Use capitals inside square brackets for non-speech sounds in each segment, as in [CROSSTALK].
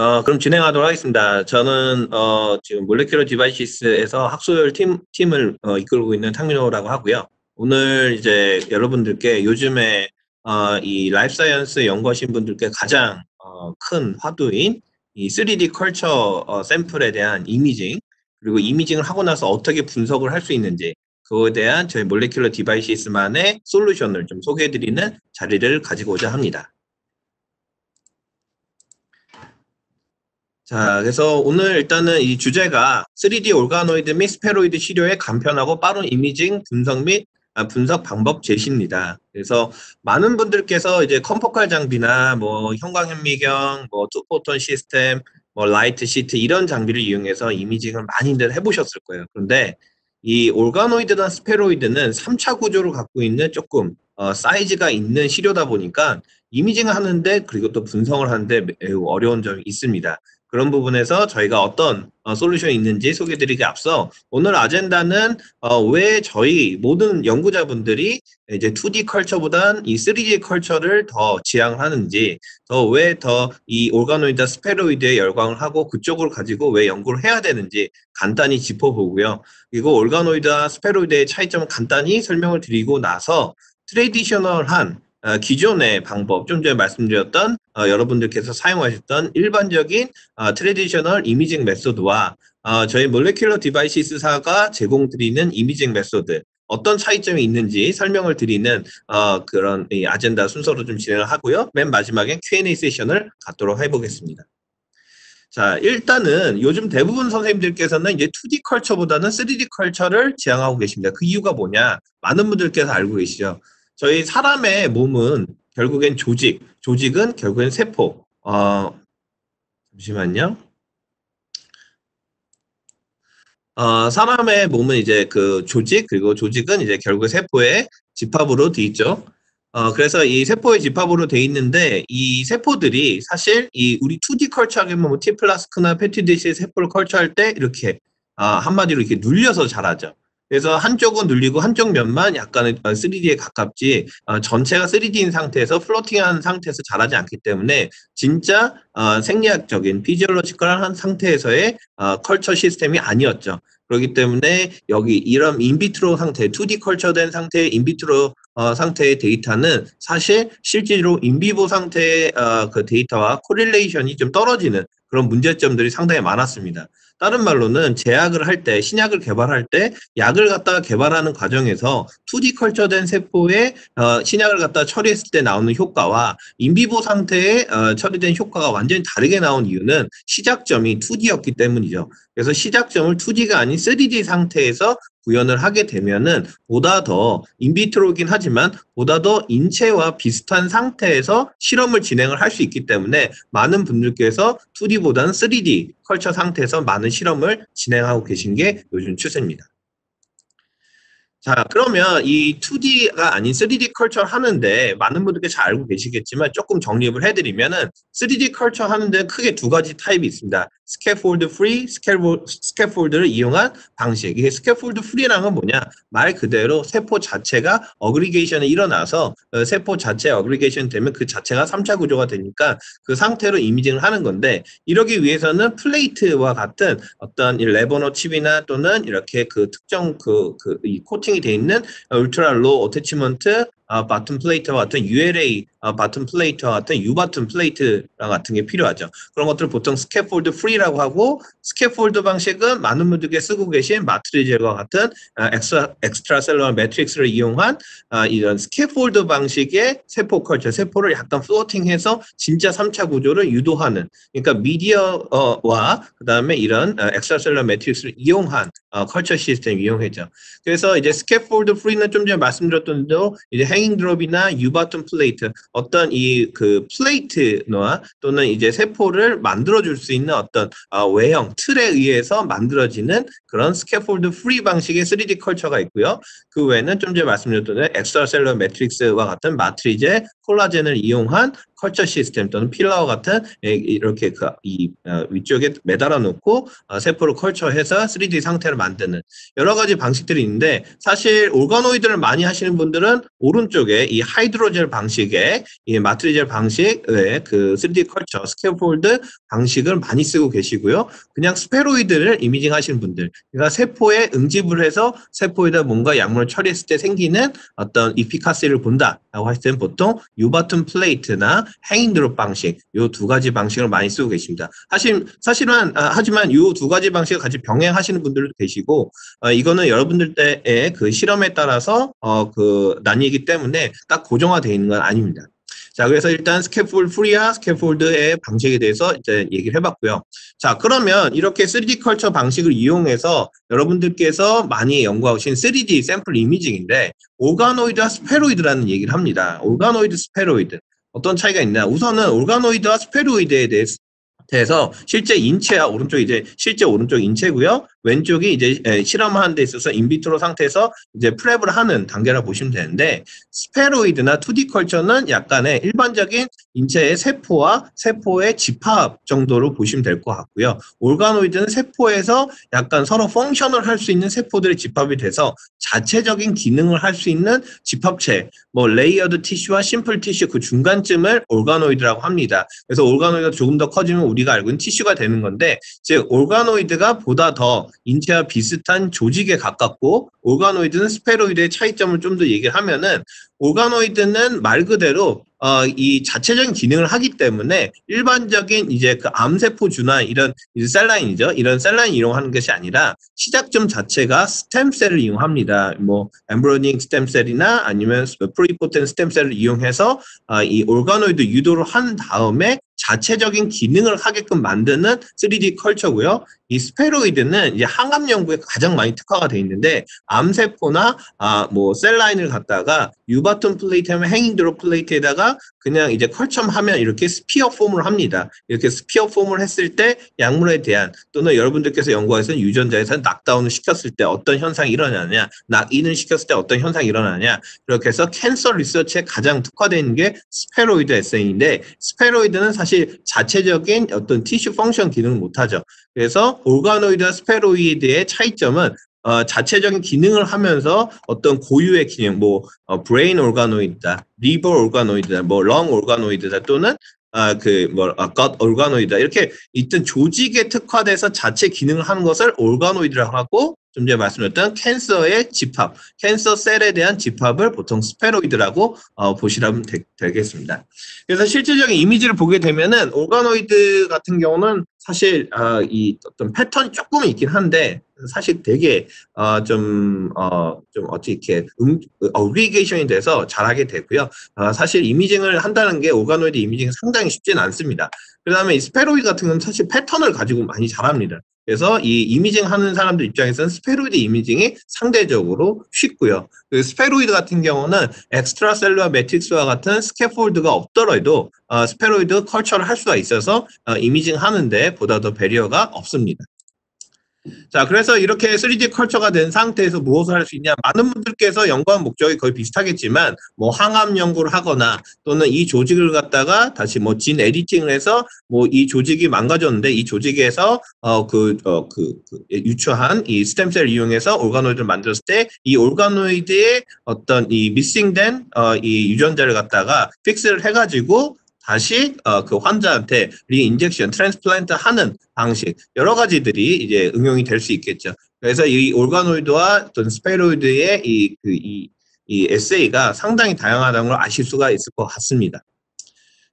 어, 그럼 진행하도록 하겠습니다. 저는 어, 지금 Molecular Devices에서 학술 팀, 팀을 어, 이끌고 있는 탕민호라고 하고요. 오늘 이제 여러분들께 요즘에 어, 이 life science 연구하신 분들께 가장 어, 큰 화두인 이 3D culture 어, 샘플에 대한 imaging 그리고 imaging을 하고 나서 어떻게 분석을 할 수 있는지 그거에 대한 저희 Molecular Devices만의 솔루션을 좀 소개해드리는 자리를 가지고자 합니다. 자, 그래서 오늘 일단은 이 주제가 3D 올가노이드 및 spheroid 시료의 간편하고 빠른 imaging 분석 및 아, 분석 방법 제시입니다. 그래서 많은 분들께서 이제 confocal 장비나 뭐 형광현미경, 뭐 two-photon 시스템, 뭐 light sheet 이런 장비를 이용해서 imaging을 많이들 해보셨을 거예요. 그런데 이 organoid나 spheroid는 3차 구조를 갖고 있는 조금 어, 사이즈가 있는 시료다 보니까 imaging을 하는데 그리고 또 분석을 하는데 매우 어려운 점이 있습니다. 그런 부분에서 저희가 어떤 어, solution이 있는지 소개드리기 앞서 오늘 아젠다는 어, 왜 저희 모든 연구자분들이 이제 2D 컬처보단 이 3D 컬처를 더 지향하는지 더 왜 더 이 organoid spheroid에 열광을 하고 그쪽을 가지고 왜 연구를 해야 되는지 간단히 짚어보고요. 그리고 organoid와 spheroid의 차이점을 간단히 설명을 드리고 나서 traditional한 어, 기존의 방법, 좀 전에 말씀드렸던 어, 여러분들께서 사용하셨던 일반적인 어, traditional imaging method와 어, 저희 Molecular Devices사가 제공드리는 imaging method 어떤 차이점이 있는지 설명을 드리는 어, 그런 이 아젠다 순서로 좀 진행을 하고요. 맨 마지막에 Q&A 세션을 갖도록 해보겠습니다. 자, 일단은 요즘 대부분 선생님들께서는 이제 2D 컬처보다는 3D 컬처를 지향하고 계십니다. 그 이유가 뭐냐? 많은 분들께서 알고 계시죠. 저희 사람의 몸은 결국엔 조직, 조직은 결국엔 세포. 어, 잠시만요. 어, 사람의 몸은 이제 그 조직, 그리고 조직은 이제 결국 세포의 집합으로 돼 있죠. 어, 그래서 이 세포의 집합으로 돼 있는데 이 세포들이 사실 이 우리 2D 컬처하게 뭐 티플라스크나 페티디시 세포를 컬처할 때 이렇게 아, 한마디로 이렇게 눌려서 자라죠. 그래서 한쪽은 눌리고 한쪽 면만 약간의 3D에 가깝지 어, 전체가 3D인 상태에서 floating한 상태에서 자라지 않기 때문에 진짜 어, 생리학적인 physiological한 상태에서의 어, culture 시스템이 아니었죠. 그렇기 때문에 여기 이런 인비트로 상태, 2D 컬처된 상태의 인비트로 어, 상태의 데이터는 사실 실제로 in vivo 상태의 어, 그 데이터와 correlation이 좀 떨어지는 그런 문제점들이 상당히 많았습니다. 다른 말로는 제약을 할 때, 신약을 개발할 때 약을 갖다가 개발하는 과정에서 2D 컬처된 세포에 어, 신약을 갖다 처리했을 때 나오는 효과와 인비보 상태에 어, 처리된 효과가 완전히 다르게 나온 이유는 시작점이 2D였기 때문이죠. 그래서 시작점을 2D가 아닌 3D 상태에서 구현을 하게 되면은 보다 더 인비트로긴 하지만 보다 더 인체와 비슷한 상태에서 실험을 진행을 할 수 있기 때문에 많은 분들께서 2D보다는 3D 컬처 상태에서 많은 실험을 진행하고 계신 게 요즘 추세입니다. 자, 그러면 이 2D가 아닌 3D culture 하는데 많은 분들께 잘 알고 계시겠지만 조금 정립을 해드리면은 3D culture 하는데 크게 두 가지 타입이 있습니다. scaffold free, scaffold를 이용한 방식. 이게 scaffold free라는 건 뭐냐? 말 그대로 세포 자체가 aggregation이 일어나서 어, 세포 자체 aggregation 되면 그 자체가 3차 구조가 되니까 그 상태로 imaging을 하는 건데 이러기 위해서는 plate와 같은 어떤 레버너 칩이나 또는 이렇게 그 특정 그, 그, 이 코팅 이 돼 있는 ultra low attachment 아, 바튼 플레이트와 같은 ULA 아, 바튼 플레이트와 같은 U 바튼 플레이트 같은 게 필요하죠. 그런 것들을 보통 scaffold free라고 하고 scaffold 방식은 많은 분들께 쓰고 계신 Matrigel과 같은 아, extra, extracellular matrix를 이용한 아, 이런 scaffold 방식의 세포 culture, 세포를 약간 floating해서 진짜 3차 구조를 유도하는 그러니까 미디어와 그다음에 이런 아, extracellular matrix를 이용한 어, culture 시스템 이용했죠. 그래서 이제 scaffold free는 좀 전에 말씀드렸던 대로 이제 hanging drop이나 U-bottom plate 어떤 이 그 plate나 또는 이제 세포를 만들어 줄 수 있는 어떤 어, 외형 틀에 의해서 만들어지는 그런 스캐폴드 프리 방식의 3D 컬처가 있고요. 그 외에는 좀 전에 말씀드렸던 extracellular matrix와 같은 Matrigel 콜라겐을 이용한 culture 시스템 또는 pillar와 같은 이렇게 그 이 위쪽에 매달아 놓고 세포를 culture해서 3D 상태를 만드는 여러 가지 방식들이 있는데 사실 organoid를 많이 하시는 분들은 오른쪽에 이 하이드로젤 방식의 이 Matrigel 방식의 그 3D culture scaffold 방식을 많이 쓰고 계시고요. 그냥 spheroid를 imaging 하시는 분들 그러니까 세포에 응집을 해서 세포에다 뭔가 약물을 처리했을 때 생기는 어떤 efficacy를 본다라고 할 때는 보통 U-bottom plate나 hanging drop 방식 요 두 가지 방식을 많이 쓰고 계십니다. 사실 사실은 아, 하지만 요 두 가지 방식을 같이 병행하시는 분들도 계시고 어, 이거는 여러분들 때의 그 실험에 따라서 어, 그 나뉘기 때문에 딱 고정화되어 있는 건 아닙니다. 자, 그래서 일단 scaffold free와 scaffold의 방식에 대해서 이제 얘기를 해봤고요. 자, 그러면 이렇게 3D culture 방식을 이용해서 여러분들께서 많이 연구하신 3D 샘플 imaging인데 organoid와 spheroid라는 얘기를 합니다. organoid, spheroid. 어떤 차이가 있나? 우선은 organoid와 spheroid에 대해서 대해서 실제 인체와 오른쪽 이제 실제 오른쪽 인체고요. 왼쪽이 이제 실험하는 데 있어서 in vitro 상태에서 이제 prep을 하는 단계라 보시면 되는데 스페로이드나 2D 컬처는 약간의 일반적인 인체의 세포와 세포의 집합 정도로 보시면 될 것 같고요. organoid는 세포에서 약간 서로 function을 할 수 있는 세포들의 집합이 돼서 자체적인 기능을 할 수 있는 집합체, 뭐 layered tissue와 simple tissue 그 중간쯤을 organoid라고 합니다. 그래서 organoid가 조금 더 커지면 우리가 알고 있는 tissue가 되는 건데 즉 organoid가 보다 더 인체와 비슷한 조직에 가깝고 organoid는 spheroid의 차이점을 좀 더 얘기를 하면은 organoid는 말 그대로 어, 이 자체적인 기능을 하기 때문에 일반적인 이제 그 암세포주나 이런 cell line이죠. 이런 cell line 이용하는 것이 아니라 시작점 자체가 stem cell을 이용합니다. 뭐 embryonic stem cell이나 아니면 pluripotent stem cell을 이용해서 어, 이 오가노이드 유도를 한 다음에 자체적인 기능을 하게끔 만드는 3D 컬처고요. 이 spheroid는 이제 항암 연구에 가장 많이 특화가 돼 있는데 암세포나 아 뭐 cell line을 갖다가 U bottom plate 아니면 hanging drop plate에다가 그냥 이제 culture하면 이렇게 sphere form을 합니다. 이렇게 sphere form을 했을 때 약물에 대한 또는 여러분들께서 연구해서 유전자에서 knockdown을 시켰을 때 어떤 현상이 일어나냐, knock-in을 시켰을 때 어떤 현상이 일어나냐 이렇게 해서 cancer research에 가장 있는 게 spheroid assay인데 spheroid는 사실 자체적인 어떤 tissue function 기능을 못하죠. 그래서 organoid와 spheroid의 차이점은 어, 자체적인 기능을 하면서 어떤 고유의 기능, 뭐 어, 브레인 올가노이드다, 리버 올가노이드다, 뭐렁 올가노이드다 또는 아, 그, 뭐, 아, gut organoid다. 이렇게 있던 조직에 특화돼서 자체 기능을 하는 것을 organoid라고 하고, 좀 전에 말씀드렸던 cancer의 집합, cancer cell에 대한 집합을 보통 spheroid라고 어, 보시라면 되, 겠습니다 그래서 실질적인 이미지를 보게 되면은 오가노이드 같은 경우는 사실 어, 이 어떤 패턴이 조금은 있긴 한데 사실 되게 어, 좀, 어, 좀 어떻게 음, aggregation이 돼서 자라게 되고요. 어, 사실 imaging을 한다는 게 organoid imaging이 상당히 쉽지는 않습니다. 그 다음에 이 spheroid 같은 경우는 사실 패턴을 가지고 많이 자랍니다. 그래서 이 imaging 하는 사람들 입장에서는 spheroid imaging이 상대적으로 쉽고요. 그 spheroid 같은 경우는 extracellular matrix와 같은 scaffold가 없더라도 어, spheroid culture를 할 수가 있어서 어, imaging 하는데 보다 더 barrier가 없습니다. 자, 그래서 이렇게 3D 컬처가 된 상태에서 무엇을 할 수 있냐? 많은 분들께서 연구한 목적이 거의 비슷하겠지만, 뭐 항암 연구를 하거나 또는 이 조직을 갖다가 다시 뭐 gene editing을 해서 뭐 이 조직이 망가졌는데 이 조직에서 어그 어, 그, 그 유추한 이 stem cell 이용해서 organoid를 만들었을 때 이 organoid의 어떤 이 missing된 어, 이 유전자를 갖다가 fix를 해가지고 다시 어, 그 환자한테 reinjection, transplant 하는 방식 여러 가지들이 이제 응용이 될 수 있겠죠. 그래서 이 organoid와 또는 spheroid의 이, 그, 이, 이 assay가 상당히 다양하다는 걸 아실 수가 있을 것 같습니다.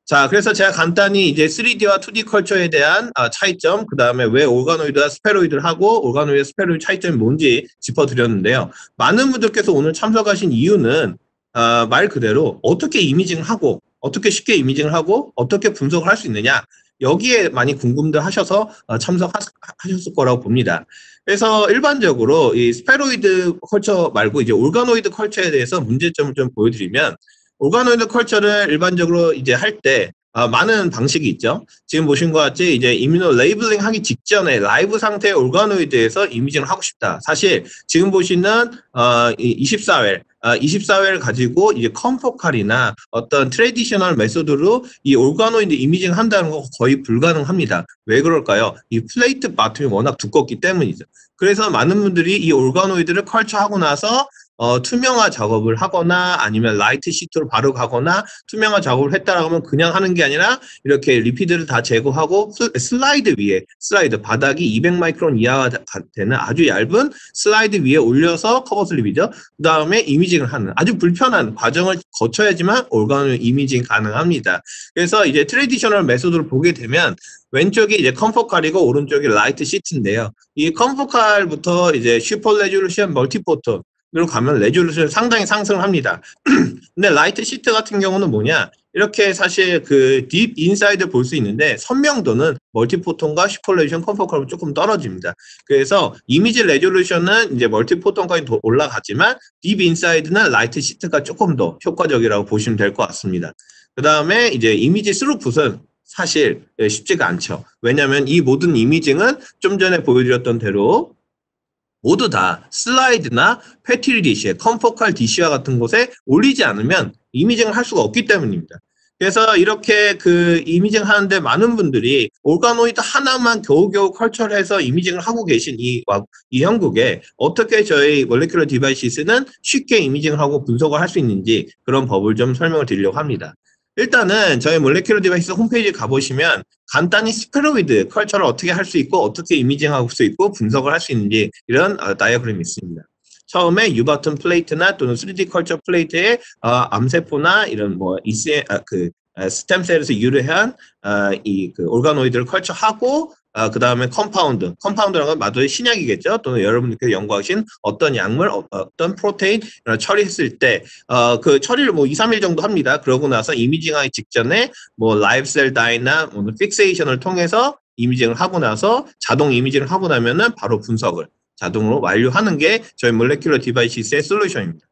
자, 그래서 제가 간단히 이제 3D와 2D 컬처에 대한 아, 차이점, 그 다음에 왜 organoid와 spheroid를 하고 organoid spheroid 차이점이 뭔지 짚어드렸는데요. 많은 분들께서 오늘 참석하신 이유는 어, 말 그대로 어떻게 imaging을 하고 어떻게 쉽게 imaging을 하고 어떻게 분석을 할 수 있느냐 여기에 많이 궁금들 하셔서 어, 참석하셨을 거라고 봅니다. 그래서 일반적으로 이 spheroid culture 말고 이제 organoid culture에 대해서 문제점을 좀 보여드리면 organoid culture를 일반적으로 이제 할때 어, 많은 방식이 있죠. 지금 보신 것 같이 이제 immuno labeling 하기 직전에 라이브 상태의 organoid에서 imaging을 하고 싶다. 사실 지금 보시는 어, 24 well 24 well을 가지고 이제 컴포칼이나 어떤 traditional method로 이 organoid imaging 한다는 거 거의 불가능합니다. 왜 그럴까요? 이 plate bottom이 워낙 두껍기 때문이죠. 그래서 많은 분들이 이 organoid를 culture하고 나서 어, 투명화 작업을 하거나 아니면 light sheet로 바로 가거나 투명화 작업을 했다라고 하면 그냥 하는 게 아니라 이렇게 lipid를 다 제거하고 슬라이드 위에 슬라이드 바닥이 200 마이크론 이하가 되는 아주 얇은 슬라이드 위에 올려서 cover slip이죠. 그 다음에 imaging을 하는 아주 불편한 과정을 거쳐야지만 organoid imaging 가능합니다. 그래서 이제 traditional method를 보게 되면 왼쪽이 이제 컴포칼이고 오른쪽이 light sheet인데요. 이 컴포칼부터 이제 super resolution multiphoton으로 가면 resolution이 상당히 상승을 합니다. [CLEARS THROAT] 근데 light sheet 같은 경우는 뭐냐? 이렇게 사실 그 deep inside 볼 수 있는데 선명도는 multiphoton과 super resolution confocal은 조금 떨어집니다. 그래서 image resolution은 이제 multiphoton까지 올라가지만 deep inside는 light sheet가 조금 더 효과적이라고 보시면 될 것 같습니다. 그 다음에 이제 이미지 스루풋은 사실 쉽지가 않죠. 왜냐하면 이 모든 imaging은 좀 전에 보여드렸던 대로 모두 다 슬라이드나 패티리 디시에 컴포칼 디시와 같은 곳에 올리지 않으면 imaging을 할 수가 없기 때문입니다. 그래서 이렇게 그 imaging 하는데 많은 분들이 올가노이드 하나만 겨우겨우 culture를 해서 imaging을 하고 계신 이, 이 형국에 어떻게 저희 Molecular Devices는 쉽게 imaging을 하고 분석을 할 수 있는지 그런 법을 좀 설명을 드리려고 합니다. 일단은 저희 Molecular Devices 홈페이지 가보시면 간단히 spheroid culture를 어떻게 할 수 있고 어떻게 imaging할 수 있고 분석을 할 수 있는지 이런 어, 다이어그램이 있습니다. 처음에 U-bottom plate나 또는 3D 컬처 플레이트의 어, 암세포나 이런 뭐 이세 아, 그 아, stem cell에서 유래한 아, 이 그 organoid를 culture하고 아, 그 다음에 compound. compound라는 건 마도의 신약이겠죠. 또는 여러분들께서 연구하신 어떤 약물, 어떤 프로테인 처리했을 때, 어, 그 처리를 뭐 2, 3일 정도 합니다. 그러고 나서 imaging하기 직전에 뭐 live cell dye나 뭐 fixation을 통해서 imaging을 하고 나서 자동 imaging을 하고 나면은 바로 분석을 자동으로 완료하는 게 저희 Molecular Devices의 솔루션입니다.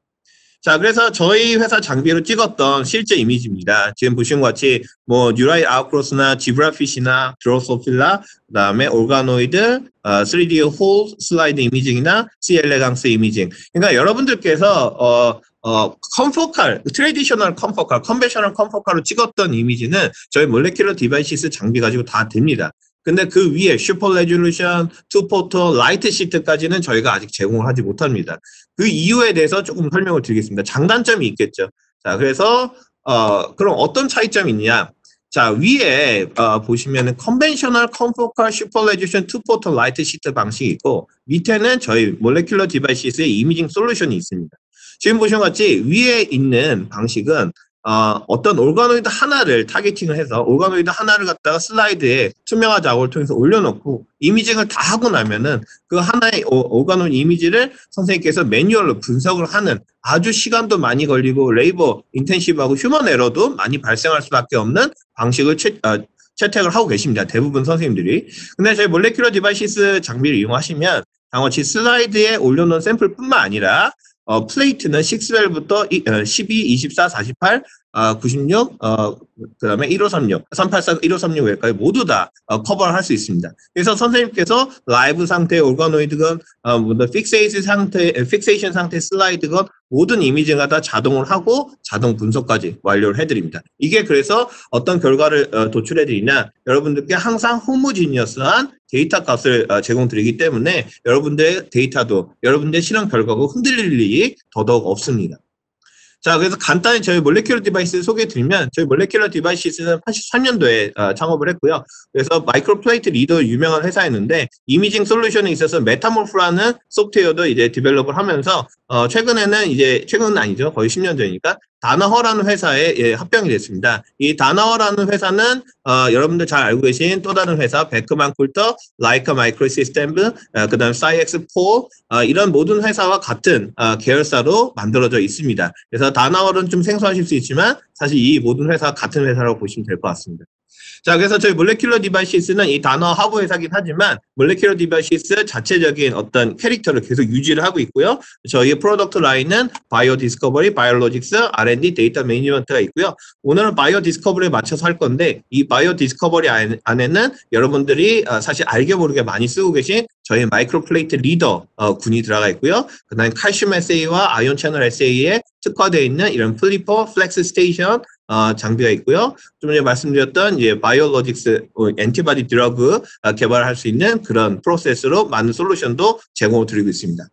자, 그래서 저희 회사 장비로 찍었던 실제 이미지입니다. 지금 보시는 것 같이 뭐 neurite outgrowth나 zebrafish나 drosophila, 그다음에 올가노이드, 어, 3D 홀 슬라이드 이미징이나 C 엘레강스 이미징. 그러니까 여러분들께서 어, 어, 컴포칼, 트레디셔널 컴포칼, 컨벤셔널 컴포칼로 찍었던 이미지는 저희 Molecular Devices 장비 가지고 다 됩니다. 근데 그 위에 super resolution, two-photon, light sheet까지는 저희가 아직 제공을 하지 못합니다. 그 이유에 대해서 조금 설명을 드리겠습니다. 장단점이 있겠죠. 자, 그래서 어, 그럼 어떤 차이점이 있냐? 자, 위에 어, 보시면은 conventional confocal super resolution two-photon light sheet 방식이 있고 밑에는 저희 Molecular Devices의 imaging 솔루션이 있습니다. 지금 보시는 것 같이 위에 있는 방식은 어, 어떤 올가노이드 하나를 targeting을 해서 올가노이드 하나를 갖다가 슬라이드에 투명화 작업을 통해서 올려놓고 imaging을 다 하고 나면은 그 하나의 올가노이드 이미지를 선생님께서 manual로 분석을 하는 아주 시간도 많이 걸리고 labor intensive하고 human error도 많이 발생할 수밖에 없는 방식을 채, 어, 채택을 하고 계십니다. 대부분 선생님들이. 근데 저희 Molecular Devices 장비를 이용하시면 당연히 슬라이드에 올려놓은 샘플뿐만 아니라 어, 플레이트는 6 well부터 12, 24, 48, 어, 96, 어, 그 다음에 1536, 384, 1536 well까지 모두 다 어, 커버를 할 수 있습니다. 그래서 선생님께서 라이브 상태의 organoid건, 어, 뭐, fixation 상태, fixation 상태 슬라이드건 모든 이미지가 다 자동을 하고 자동 분석까지 완료를 해드립니다. 이게 그래서 어떤 결과를 어, 도출해드리냐, 여러분들께 항상 homogeneous한 데이터 값을 어, 제공드리기 때문에 여러분들의 데이터도 여러분들의 실험 결과고 흔들릴 일이 더더욱 없습니다. 자, 그래서 간단히 저희 Molecular Devices 소개해 드리면 저희 Molecular Devices는 83년도에 어, 창업을 했고요. 그래서 microplate reader 유명한 회사였는데 imaging 솔루션에 있어서 MetaMorph라는 소프트웨어도 이제 develop을 하면서 어, 최근에는 이제 최근은 아니죠. 거의 10년 전이니까 Danaher라는 회사에 예, 합병이 됐습니다. 이 Danaher라는 회사는 어, 여러분들 잘 알고 계신 또 다른 회사 Beckman Coulter, Leica Microsystems, 어, 그다음 SCIEX 포 어, 이런 모든 회사와 같은 어, 계열사로 만들어져 있습니다. 그래서 다나허는 좀 생소하실 수 있지만 사실 이 모든 회사 같은 회사라고 보시면 될 것 같습니다. 자, 그래서 저희 Molecular Devices는 이 Danaher 하부 회사긴 하지만 Molecular Devices 자체적인 어떤 캐릭터를 계속 유지를 하고 있고요. 저희의 프로덕트 라인은 바이오 디스커버리, 바이올로직스, R&D, 데이터 매니지먼트가 있고요. 오늘은 bio discovery에 맞춰서 할 건데 이 bio discovery 안에는 여러분들이 어, 사실 알게 모르게 많이 쓰고 계신 저희 microplate reader 어, 군이 들어가 있고요. 그다음에 칼슘 에세이와 아이온 채널 에세이에 특화되어 있는 이런 FLIPR, FlexStation 어, 장비가 있고요. 좀 전에 말씀드렸던 이제 biologics antibody 어, drug 어, 개발할 수 있는 그런 process로 많은 솔루션도 제공을 드리고 있습니다.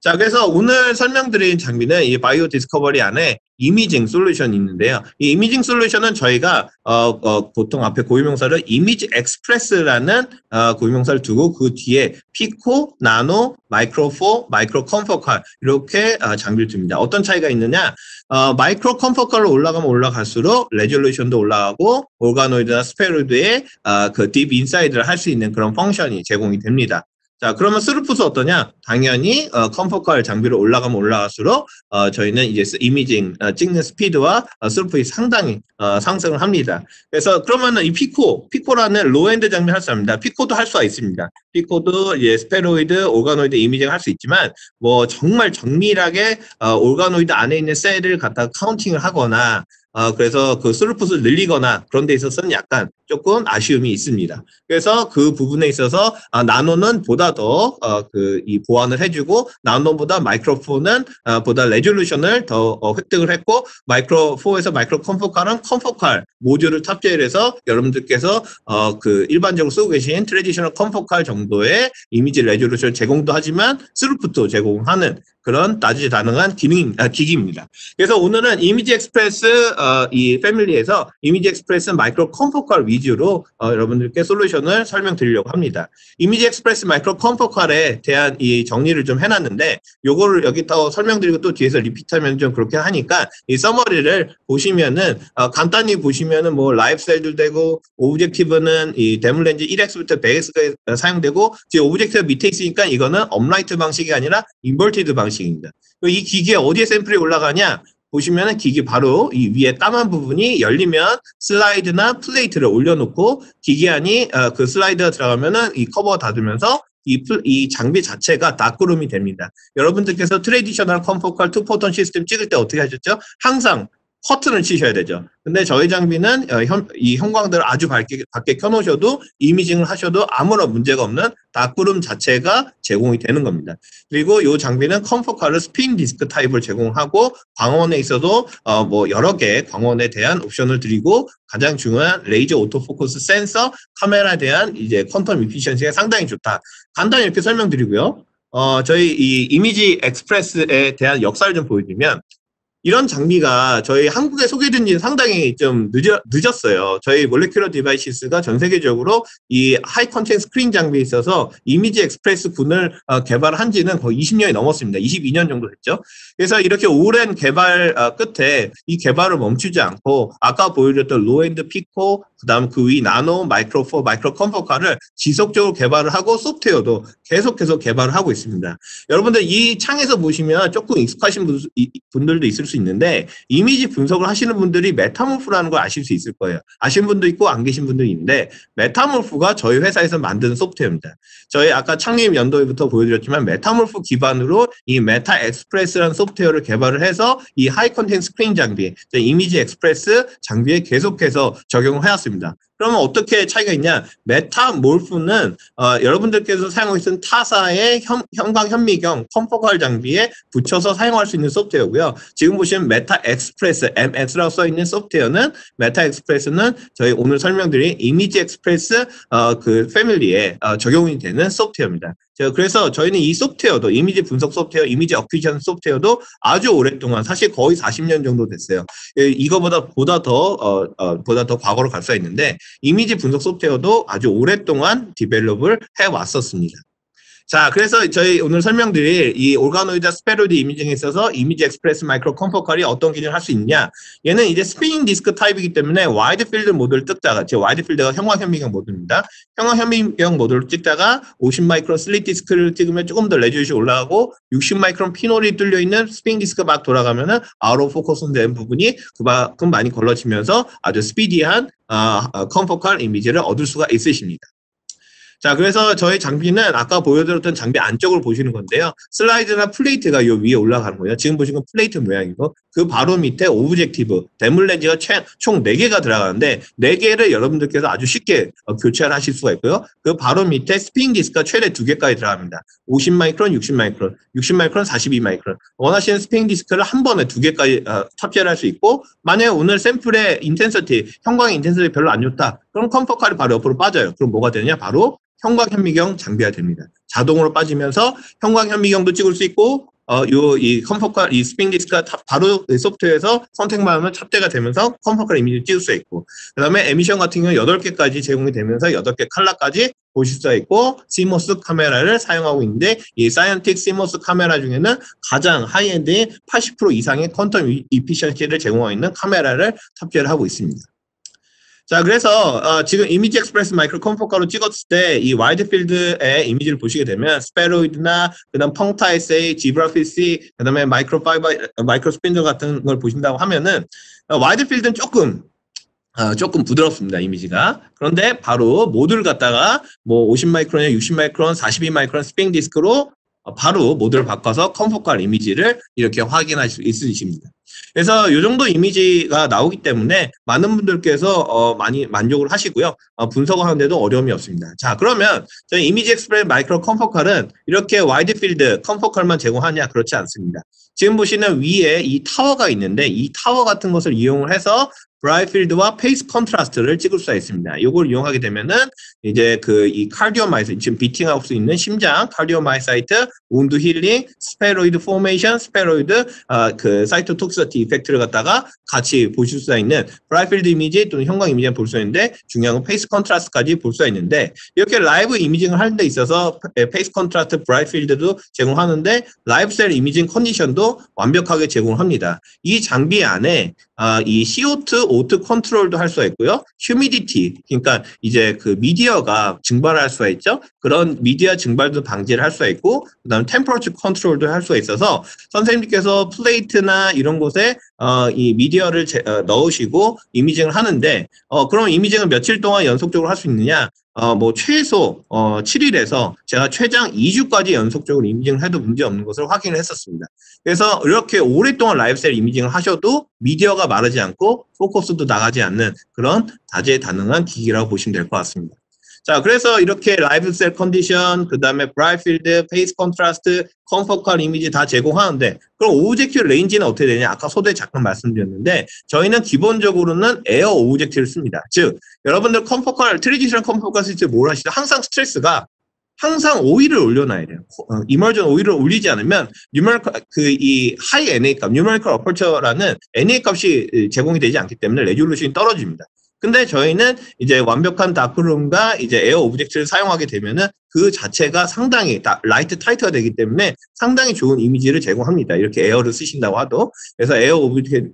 자, 그래서 오늘 설명드린 장비는 이 bio discovery 안에 imaging 솔루션이 있는데요. 이 imaging 솔루션은 저희가 어, 어, 보통 앞에 고유명사를 ImageXpress라는 어, 고유명사를 두고 그 뒤에 Pico, Nano, Micro 4, Micro Confocal 이렇게 어, 장비를 둡니다. 어떤 차이가 있느냐? 어, Micro Confocal로 올라가면 올라갈수록 resolution도 올라가고 organoid나 spheroid의 어, 그 deep inside를 할 수 있는 그런 function이 제공이 됩니다. 자, 그러면 스루프스 어떠냐? 당연히 어, confocal 장비로 올라가면 올라갈수록 어, 저희는 이제 imaging 어, 찍는 스피드와 어, 스루프이 상당히 어, 상승을 합니다. 그래서 그러면은 이 Pico, Pico라는 low-end 장비 할 수 합니다. Pico도 할 수가 있습니다. Pico도 이제 spheroid, organoid imaging 할 수 있지만 뭐 정말 정밀하게 어, 오가노이드 안에 있는 cell을 갖다 counting을 하거나 어, 그래서 그 스루풋을 늘리거나 그런 데 있어서는 약간 조금 아쉬움이 있습니다. 그래서 그 부분에 있어서 아, Nano는 보다 더 어, 그이 보완을 해주고 Nano보다 Micro 4는 어, 보다 resolution을 더 어, 획득을 했고 마이크로 4에서 마이크로 컴포칼은 컴포칼 모듈을 탑재해서 여러분들께서 어, 그 일반적으로 쓰고 계신 traditional confocal 정도의 image resolution 제공도 하지만 스루풋도 제공하는 그런 다재다능한 기능 아, 기기입니다. 그래서 오늘은 이미지 엑스프레스 어, 이 패밀리에서 이미지 엑스프레스 마이크로 컴포칼 위 주로 어, 여러분들께 솔루션을 설명드리려고 합니다. 이미지 엑스프레스 마이크로 컴포칼에 대한 이 정리를 좀 해놨는데 요거를 여기 또 설명드리고 또 뒤에서 repeat하면 좀 그렇게 하니까 이 summary를 보시면은 어, 간단히 보시면은 뭐 live cell도 되고 objective는 이 대물렌즈 1x부터 100x가 사용되고 지금 objective 밑에 있으니까 이거는 upright 방식이 아니라 inverted 방식입니다. 이 기계 어디에 샘플이 올라가냐? 보시면은 기기 바로 이 위에 까만 부분이 열리면 슬라이드나 플레이트를 올려놓고 기계 안이 어, 그 슬라이드가 들어가면은 이 커버 닫으면서 이, 이 장비 자체가 darkroom이 됩니다. 여러분들께서 traditional confocal two-photon system 찍을 때 어떻게 하셨죠? 항상 커튼을 치셔야 되죠. 근데 저희 장비는 어, 현, 이 형광등을 아주 밝게, 밝게 켜놓으셔도 imaging을 하셔도 아무런 문제가 없는 darkroom 자체가 제공이 되는 겁니다. 그리고 이 장비는 confocal을 spin disk type을 제공하고 광원에 있어도 어, 뭐 여러 개 광원에 대한 옵션을 드리고 가장 중요한 레이저 autofocus 센서 카메라에 대한 이제 quantum efficiency가 상당히 좋다. 간단히 이렇게 설명드리고요. 어, 저희 이 ImageXpress에 대한 역사를 좀 보여드리면 이런 장비가 저희 한국에 소개된 지는 상당히 좀 늦어, 늦었어요. 저희 Molecular Devices가 전 세계적으로 이 high content screen 장비에 있어서 ImageXpress 군을 어, 개발한 지는 거의 20년이 넘었습니다. 22년 정도 됐죠. 그래서 이렇게 오랜 개발 어, 끝에 이 개발을 멈추지 않고 아까 보여드렸던 low-end Pico 그 다음 그 위 Nano Micro 포 Micro Confocal을 지속적으로 개발을 하고 소프트웨어도 계속해서 개발을 하고 있습니다. 여러분들 이 창에서 보시면 조금 익숙하신 분들도 있을 수 있는데 이미지 분석을 하시는 분들이 MetaMorph라는 걸 아실 수 있을 거예요. 아시는 분도 있고 안 계신 분도 있는데 MetaMorph라는 저희 회사에서 만든 소프트웨어입니다. 저희 아까 창립 연도에부터 보여드렸지만 MetaMorph 기반으로 이 MetaXpress라는 소프트웨어를 개발을 해서 이 high content screen 장비, ImageXpress 장비에 계속해서 적용을 해왔습니다. 그러면 어떻게 차이가 있냐? MetaMorph는 어, 여러분들께서 사용하고 있는 타사의 현, 형광 현미경 confocal 장비에 붙여서 사용할 수 있는 소프트웨어고요. 지금 보시면 MetaXpress MX라고 써 있는 소프트웨어는 MetaXpress는 저희 오늘 설명드린 ImageXpress 어, 그 family에 어, 적용이 되는 소프트웨어입니다. 그래서 저희는 이 소프트웨어도 이미지 분석 소프트웨어, image acquisition 소프트웨어도 아주 오랫동안 사실 거의 40년 정도 됐어요. 이거보다 보다 더 어, 어, 보다 더 과거로 갈 수가 있는데 이미지 분석 소프트웨어도 아주 오랫동안 develop을 해 왔었습니다. 자, 그래서 저희 오늘 설명드릴 이 organoid spheroid imaging에 있어서 ImageXpress Micro Confocal이 어떤 기능을 할 수 있냐. 얘는 이제 spinning disk 타입이기 때문에 wide field 모드를 찍다가, 이제 wide field가 형광 현미경 모드입니다. 형광 현미경 모드를 찍다가 50 micron slit disk를 찍으면 조금 더 레조유시 올라가고 60 micron pinhole이 뚫려 있는 spinning disk 막 돌아가면은 out focus 된 부분이 그만큼 많이 걸러지면서 아주 speedy한 어, 어, confocal 이미지를 얻을 수가 있으십니다. 자, 그래서 저희 장비는 아까 보여드렸던 장비 안쪽을 보시는 건데요. 슬라이드나 플레이트가 요 위에 올라가는 거예요. 지금 보시는 건 플레이트 모양이고, 그 바로 밑에 objective, 대물 렌즈가 총 4개가 들어가는데, 4개를 여러분들께서 아주 쉽게 어, 교체를 하실 수가 있고요. 그 바로 밑에 spinning disk가 최대 2개까지 들어갑니다. 50 마이크론, 60 마이크론, 60 마이크론, 42 마이크론. 원하시는 spinning disk를 한 번에 2개까지 어, 탑재를 할 수 있고, 만약에 오늘 샘플의 intensity, 형광의 intensity 별로 안 좋다. 그럼 컴포칼이 바로 옆으로 빠져요. 그럼 뭐가 되느냐? 바로 형광 현미경 장비가 됩니다. 자동으로 빠지면서 형광 현미경도 찍을 수 있고 어, 요, 이 confocal, 이 spinning disk가 바로 소프트웨어에서 선택만 하면 탑재가 되면서 confocal 이미지를 찍을 수 있고, 그 다음에 emission 같은 경우 8개까지 제공이 되면서 8개 칼라까지 보실 수가 있고, CMOS 카메라를 사용하고 있는데, 이 scientific CMOS 카메라 중에는 가장 high-end인 80% 이상의 quantum efficiency를 제공하고 있는 카메라를 탑재를 하고 있습니다. 자, 그래서 어, 지금 ImageXpress Micro Confocal로 찍었을 때 이 wide field의 이미지를 보시게 되면 spheroid나 그다음 펑타이세이, zebrafish, 그다음에 micro fiber, micro spindle 같은 걸 보신다고 하면은 어, wide field는 조금 어, 조금 부드럽습니다, 이미지가. 그런데 바로 모드를 갖다가 뭐 50 micron이나 60 마이크론, 42 micron spinning disk로 어, 바로 모드를 바꿔서 confocal 이미지를 이렇게 확인할 수 있으십니다. 그래서 이 정도 이미지가 나오기 때문에 많은 분들께서 어, 많이 만족을 하시고요. 어, 분석을 하는데도 어려움이 없습니다. 자, 그러면 저희 ImageXpress Micro Confocal은 이렇게 wide field confocal만 제공하냐? 그렇지 않습니다. 지금 보시는 위에 이 타워가 있는데 이 타워 같은 것을 이용을 해서 bright field와 phase contrast를 찍을 수가 있습니다. 이걸 이용하게 되면은 이제 그 이 cardiomyocyte 지금 beating하고 있는 심장 cardiomyocyte, wound healing, spheroid formation, spheroid 어, 그 cytotoxicity effect를 갖다가 같이 보실 수가 있는 bright field 이미지 또는 형광 이미지를 볼수 있는데 중요한 건 phase contrast까지 볼 수가 있는데 이렇게 live imaging을 하는 데 있어서 phase contrast bright field도 제공하는데 live cell imaging condition도 완벽하게 제공합니다. 이 장비 안에 아, 이 CO2 O2 컨트롤도 할 수가 있고요. humidity, 그러니까 이제 그 media가 증발할 수가 있죠. 그런 미디어 증발도 방지를 할 수가 있고, 그 다음에 temperature 컨트롤도 할 수가 있어서 선생님께서 플레이트나 이런 곳에 어, 이 media를 제, 어, 넣으시고 imaging을 하는데, 어, 그럼 imaging을 며칠 동안 연속적으로 할 수 있느냐? 어, 뭐, 최소, 어, 7일에서 제가 최장 2주까지 연속적으로 imaging을 해도 문제 없는 것을 확인을 했었습니다. 그래서 이렇게 오랫동안 live cell imaging을 하셔도 media가 마르지 않고 포커스도 나가지 않는 그런 다재다능한 기기라고 보시면 될 것 같습니다. 자, 그래서 이렇게 live cell condition, 그 다음에 bright field, phase contrast, confocal 이미지 다 제공하는데, 그럼 objective range는 어떻게 되냐? 아까 소개 때 잠깐 말씀드렸는데, 저희는 기본적으로는 air objective를 씁니다. 즉, 여러분들 confocal, traditional confocal 쓸때뭘 하시죠? 항상 스트레스가 항상 오일을 올려놔야 돼요. 어, immersion 오일을 올리지 않으면 numerical 그이 high NA 값, numerical aperture라는 NA 값이 제공이 되지 않기 때문에 resolution이 떨어집니다. 근데 저희는 이제 완벽한 dark room과 이제 air objective를 사용하게 되면은 그 자체가 상당히 light tight가 되기 때문에 상당히 좋은 이미지를 제공합니다. 이렇게 air를 쓰신다고 해도. 그래서 air objective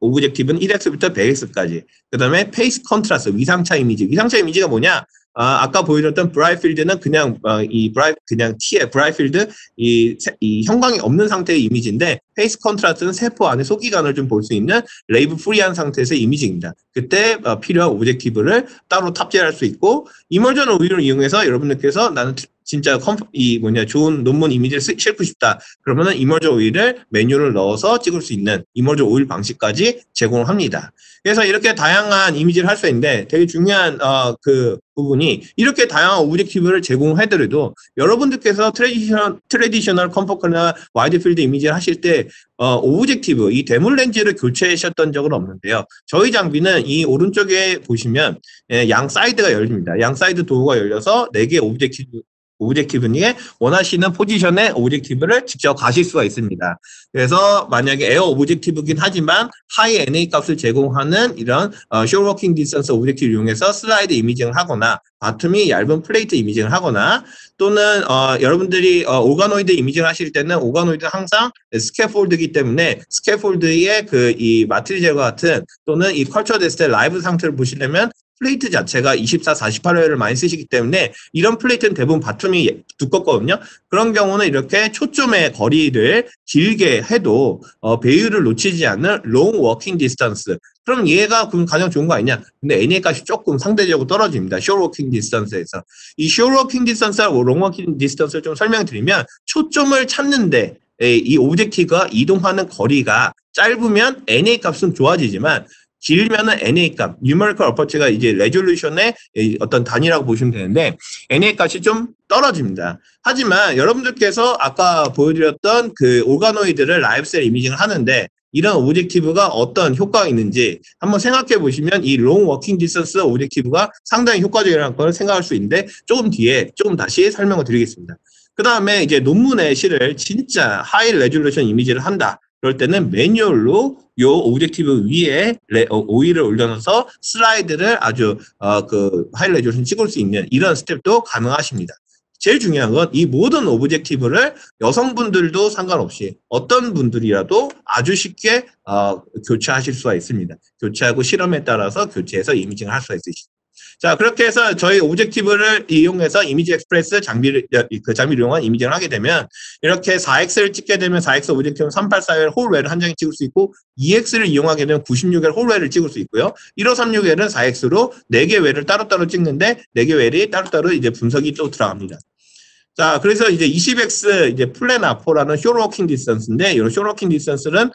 objective는 1x부터 100x까지. 그 다음에 phase contrast, 위상차 이미지. 위상차 이미지가 뭐냐? 아, 아까 보여줬던 bright field는 그냥 어, 이 bright 그냥 T의 bright field 이, 이 형광이 없는 상태의 이미지인데 phase contrast는 세포 안에 소기관을 좀 볼 수 있는 label free한 상태에서의 이미지입니다. 그때 어, 필요한 objective를 따로 탑재할 수 있고 immersion 오일을 이용해서 여러분들께서 나는 진짜 컴, 이 뭐냐 좋은 논문 이미지를 쓰, 싣고 싶다. 그러면은 immersion 오일을 매뉴얼로 넣어서 찍을 수 있는 immersion 오일 방식까지 제공합니다. 그래서 이렇게 다양한 이미지를 할 수 있는데 되게 중요한 어, 그 부분이 이렇게 다양한 objective를 제공해드려도 여러분들께서 traditional, traditional confocal이나 widefield 이미지를 하실 때 어, objective, 이 대물 렌즈를 교체하셨던 적은 없는데요. 저희 장비는 이 오른쪽에 보시면 예, 양 사이드가 열립니다. 양 사이드 도어가 열려서 4개 objective objective에 원하시는 포지션의 objective를 직접 가실 수가 있습니다. 그래서 만약에 air objective긴 하지만 high NA 값을 제공하는 이런 어, short working distance objective를 이용해서 슬라이드 imaging을 하거나 bottom이 얇은 플레이트 imaging을 하거나 또는 어, 여러분들이 어, organoid imaging을 하실 때는 organoid는 항상 scaffold이기 때문에 scaffold의 그 이 Matrigel과 같은 또는 이 컬처 데스트 라이브 상태를 보시려면 플레이트 자체가 24, 48 well을 많이 쓰시기 때문에 이런 플레이트는 대부분 bottom이 두껍거든요. 그런 경우는 이렇게 초점의 거리를 길게 해도 어, 배율을 놓치지 않는 long working distance. 그럼 얘가 그럼 가장 좋은 거 아니냐? 근데 NA 값이 조금 상대적으로 떨어집니다. short working distance에서. 이 short working distance와 long working distance를 좀 설명드리면 초점을 찾는데 이 objective가 이동하는 거리가 짧으면 NA 값은 좋아지지만 길면은 NA 값, numerical aperture가 이제 resolution의 어떤 단위라고 보시면 되는데 NA 값이 좀 떨어집니다. 하지만 여러분들께서 아까 보여드렸던 그 organoid를 live cell imaging을 하는데 이런 objective가 어떤 효과가 있는지 한번 생각해 보시면 이 long working distance objective가 상당히 효과적이라는 걸 생각할 수 있는데 조금 뒤에 조금 다시 설명을 드리겠습니다. 그 다음에 이제 논문에 실을 진짜 high resolution 이미지를 한다. 그럴 때는 매뉴얼로 요 objective 위에 레, 어, 오일을 올려놔서 슬라이드를 아주 어, 그 high resolution 찍을 수 있는 이런 스텝도 가능하십니다. 제일 중요한 건 이 모든 objective를 여성분들도 상관없이 어떤 분들이라도 아주 쉽게 어, 교체하실 수가 있습니다. 교체하고 실험에 따라서 교체해서 imaging을 할 수가 있으십니다. 자, 그렇게 해서 저희 objective를 이용해서 ImageXpress 장비를, 그 장비를 이용한 imaging을 하게 되면 이렇게 4X를 찍게 되면 4X objective는 384 well whole well을 한 장에 찍을 수 있고 2X를 이용하게 되면 96 well whole well을 찍을 수 있고요. 1536 well은 4X로 4개 well을 따로따로 찍는데 4개 well이 따로따로 이제 분석이 또 들어갑니다. 자, 그래서 이제 20X 이제 Plan Apo라는 short working distance인데 이런 short working distance는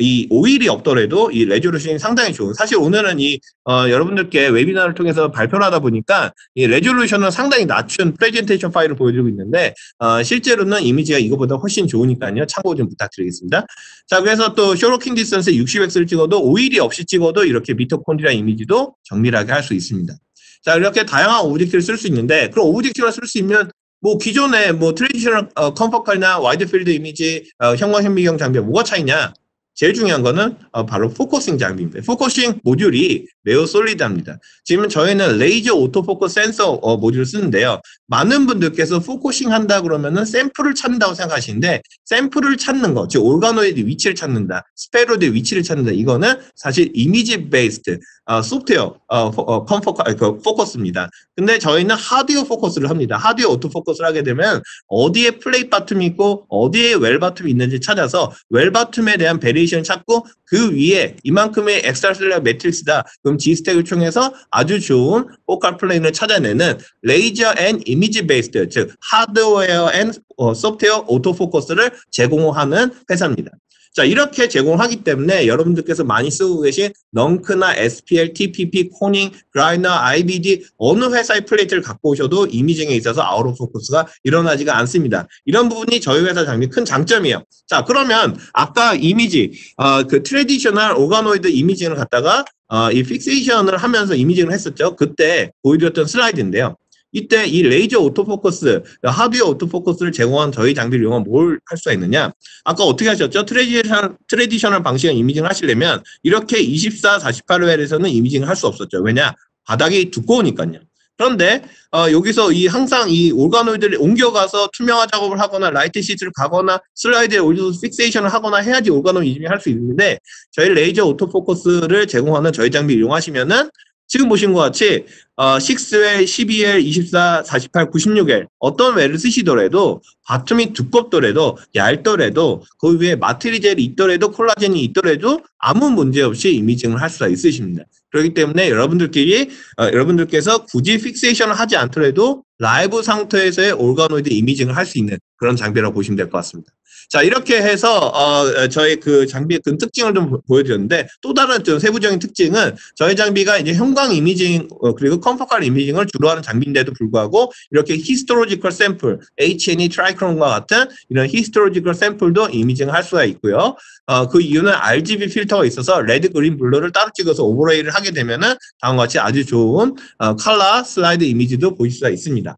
이 오일이 없더라도 이 resolution이 상당히 좋은. 사실 오늘은 이 어, 여러분들께 webinar를 통해서 발표를 하다 보니까 이 resolution은 상당히 낮춘 프레젠테이션 파일을 보여드리고 있는데 어, 실제로는 이미지가 이거보다 훨씬 좋으니까요. 참고 좀 부탁드리겠습니다. 자 그래서 또 short working distance 60X를 찍어도 오일이 없이 찍어도 이렇게 미토콘드리아 이미지도 정밀하게 할 수 있습니다. 자 이렇게 다양한 objective를 쓸 수 있는데 그럼 objective를 쓸 수 있는 뭐 기존의 뭐 traditional 어, confocal이나 widefield 이미지 어, 형광 현미경 장비가 뭐가 차이냐 제일 중요한 거는 어, 바로 focusing 장비입니다. focusing 모듈이 매우 solid합니다. 지금 저희는 laser autofocus sensor 어, 모듈을 쓰는데요. 많은 분들께서 focusing 한다 그러면은 샘플을 찾는다고 생각하시는데 샘플을 찾는 거, 즉 올가노이드 위치를 찾는다, spheroid 위치를 찾는다. 이거는 사실 image based 어, 소프트웨어 어, 어, 컴포 그 포커스입니다. 근데 저희는 하드웨어 포커스를 합니다. hardware auto focus를 하게 되면 어디에 플레이트 bottom이 있고 어디에 well bottom이 있는지 찾아서 well bottom에 대한 variation 찾고 그 위에 이만큼의 extracellular matrix다. 그럼 G 스택을 통해서 아주 좋은 focal plane을 찾아내는 laser and image based 즉 hardware and 어, software auto focus를 제공하는 회사입니다. 자, 이렇게 제공하기 때문에 여러분들께서 많이 쓰고 계신 Nunc나 SPL, TPP, Corning, Greiner, ibidi 어느 회사의 플레이트를 갖고 오셔도 imaging에 있어서 out of focus가 일어나지가 않습니다. 이런 부분이 저희 회사 장비 큰 장점이에요. 자, 그러면 아까 이미지, 어, 그 traditional organoid imaging을 갖다가 어, 이 fixation을 하면서 imaging을 했었죠. 그때 보여드렸던 슬라이드인데요. 이때 이 laser autofocus, hardware autofocus를 제공한 저희 장비를 이용하면 뭘 할 수가 있느냐? 아까 어떻게 하셨죠? traditional, traditional 방식의 imaging을 하시려면 이렇게 24, 48 well에서는 imaging을 할 수 없었죠. 왜냐? 바닥이 두꺼우니까요. 그런데 어, 여기서 이 항상 이 organoid를 옮겨가서 투명화 작업을 하거나 light sheet를 가거나 슬라이드에 올려서 fixation을 하거나 해야지 organoid imaging을 할수 있는데 저희 laser autofocus를 제공하는 저희 장비 이용하시면은 지금 보신 것 같이 어, 6웰, 12L, 24, 48, 96L 어떤 웰을 쓰시더라도 bottom이 두껍더라도 얇더라도 그 위에 Matrigel이 있더라도 콜라겐이 있더라도 아무 문제 없이 imaging을 할 수가 있으십니다. 그렇기 때문에 여러분들끼리 어, 여러분들께서 굳이 fixation을 하지 않더라도 라이브 상태에서의 organoid imaging을 할 수 있는 그런 장비라고 보시면 될 것 같습니다. 자 이렇게 해서 어, 저희 그 장비의 그 특징을 좀 보여드렸는데 또 다른 좀 세부적인 특징은 저희 장비가 이제 형광 imaging 어, 그리고 confocal imaging을 주로 하는 장비인데도 불구하고 이렇게 히스토로지컬 샘플 H&E 트라이크론과 같은 이런 histological sample도 imaging 할 수가 있고요. 어, 그 이유는 RGB 필터가 있어서 레드, 그린, 블루를 따로 찍어서 overlay를 하게 되면은 다음과 같이 아주 좋은 어, 컬러 슬라이드 이미지도 보일 수가 있습니다.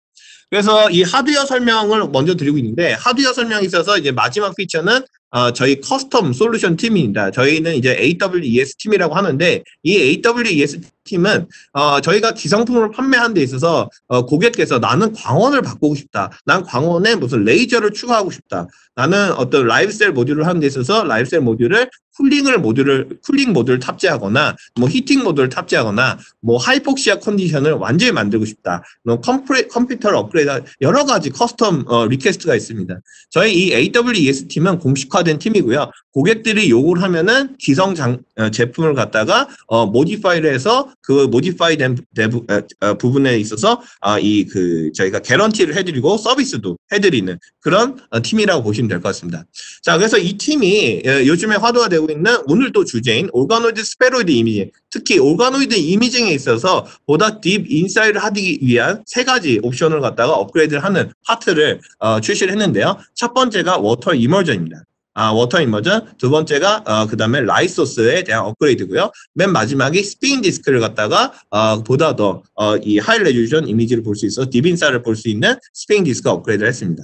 그래서 이 하드웨어 설명을 먼저 드리고 있는데 하드웨어 설명이 있어서 이제 마지막 피처는 어, 저희 custom solution 팀입니다. 저희는 이제 AWES 팀이라고 하는데 이 AWES 팀은 어, 저희가 기성품을 판매하는 데 있어서 어, 고객께서 나는 광원을 바꾸고 싶다. 난 광원에 무슨 레이저를 추가하고 싶다. 나는 어떤 live cell 모듈을 하는 데 있어서 live cell 모듈을 cooling을 모듈을 cooling 모듈을 탑재하거나 뭐 heating 모듈을 탑재하거나 뭐 hypoxia condition을 완전히 만들고 싶다. 뭐 컴프레, 컴퓨터를 업그레이드 여러 가지 custom 어, request가 있습니다. 저희 이 AWES 팀은 공식화된 팀이고요. 고객들이 요구를 하면은 기성 장, 어, 제품을 갖다가 어, modify를 해서 그 modify된 대부, 어, 어, 부분에 있어서 아, 이그 저희가 개런티를 해드리고 서비스도 해드리는 그런 어, 팀이라고 보시면 될 것 같습니다. 자, 그래서 이 팀이 어, 요즘에 화두화되고 있는 오늘 또 주제인 organoid spheroid imaging, 특히 organoid imaging에 있어서 보다 deep insight를 하기 위한 세 가지 옵션을 갖다가 업그레이드를 하는 파트를 어, 출시를 했는데요. 첫 번째가 water immersion입니다. 아, water immersion. 두 번째가 어, 그 다음에 라이소스에 대한 업그레이드고요. 맨 마지막이 spinning disk를 갖다가 어, 보다 더 이 high resolution image를 볼 수 있어 deep insight를 볼 수 있는 spinning disk 업그레이드를 했습니다.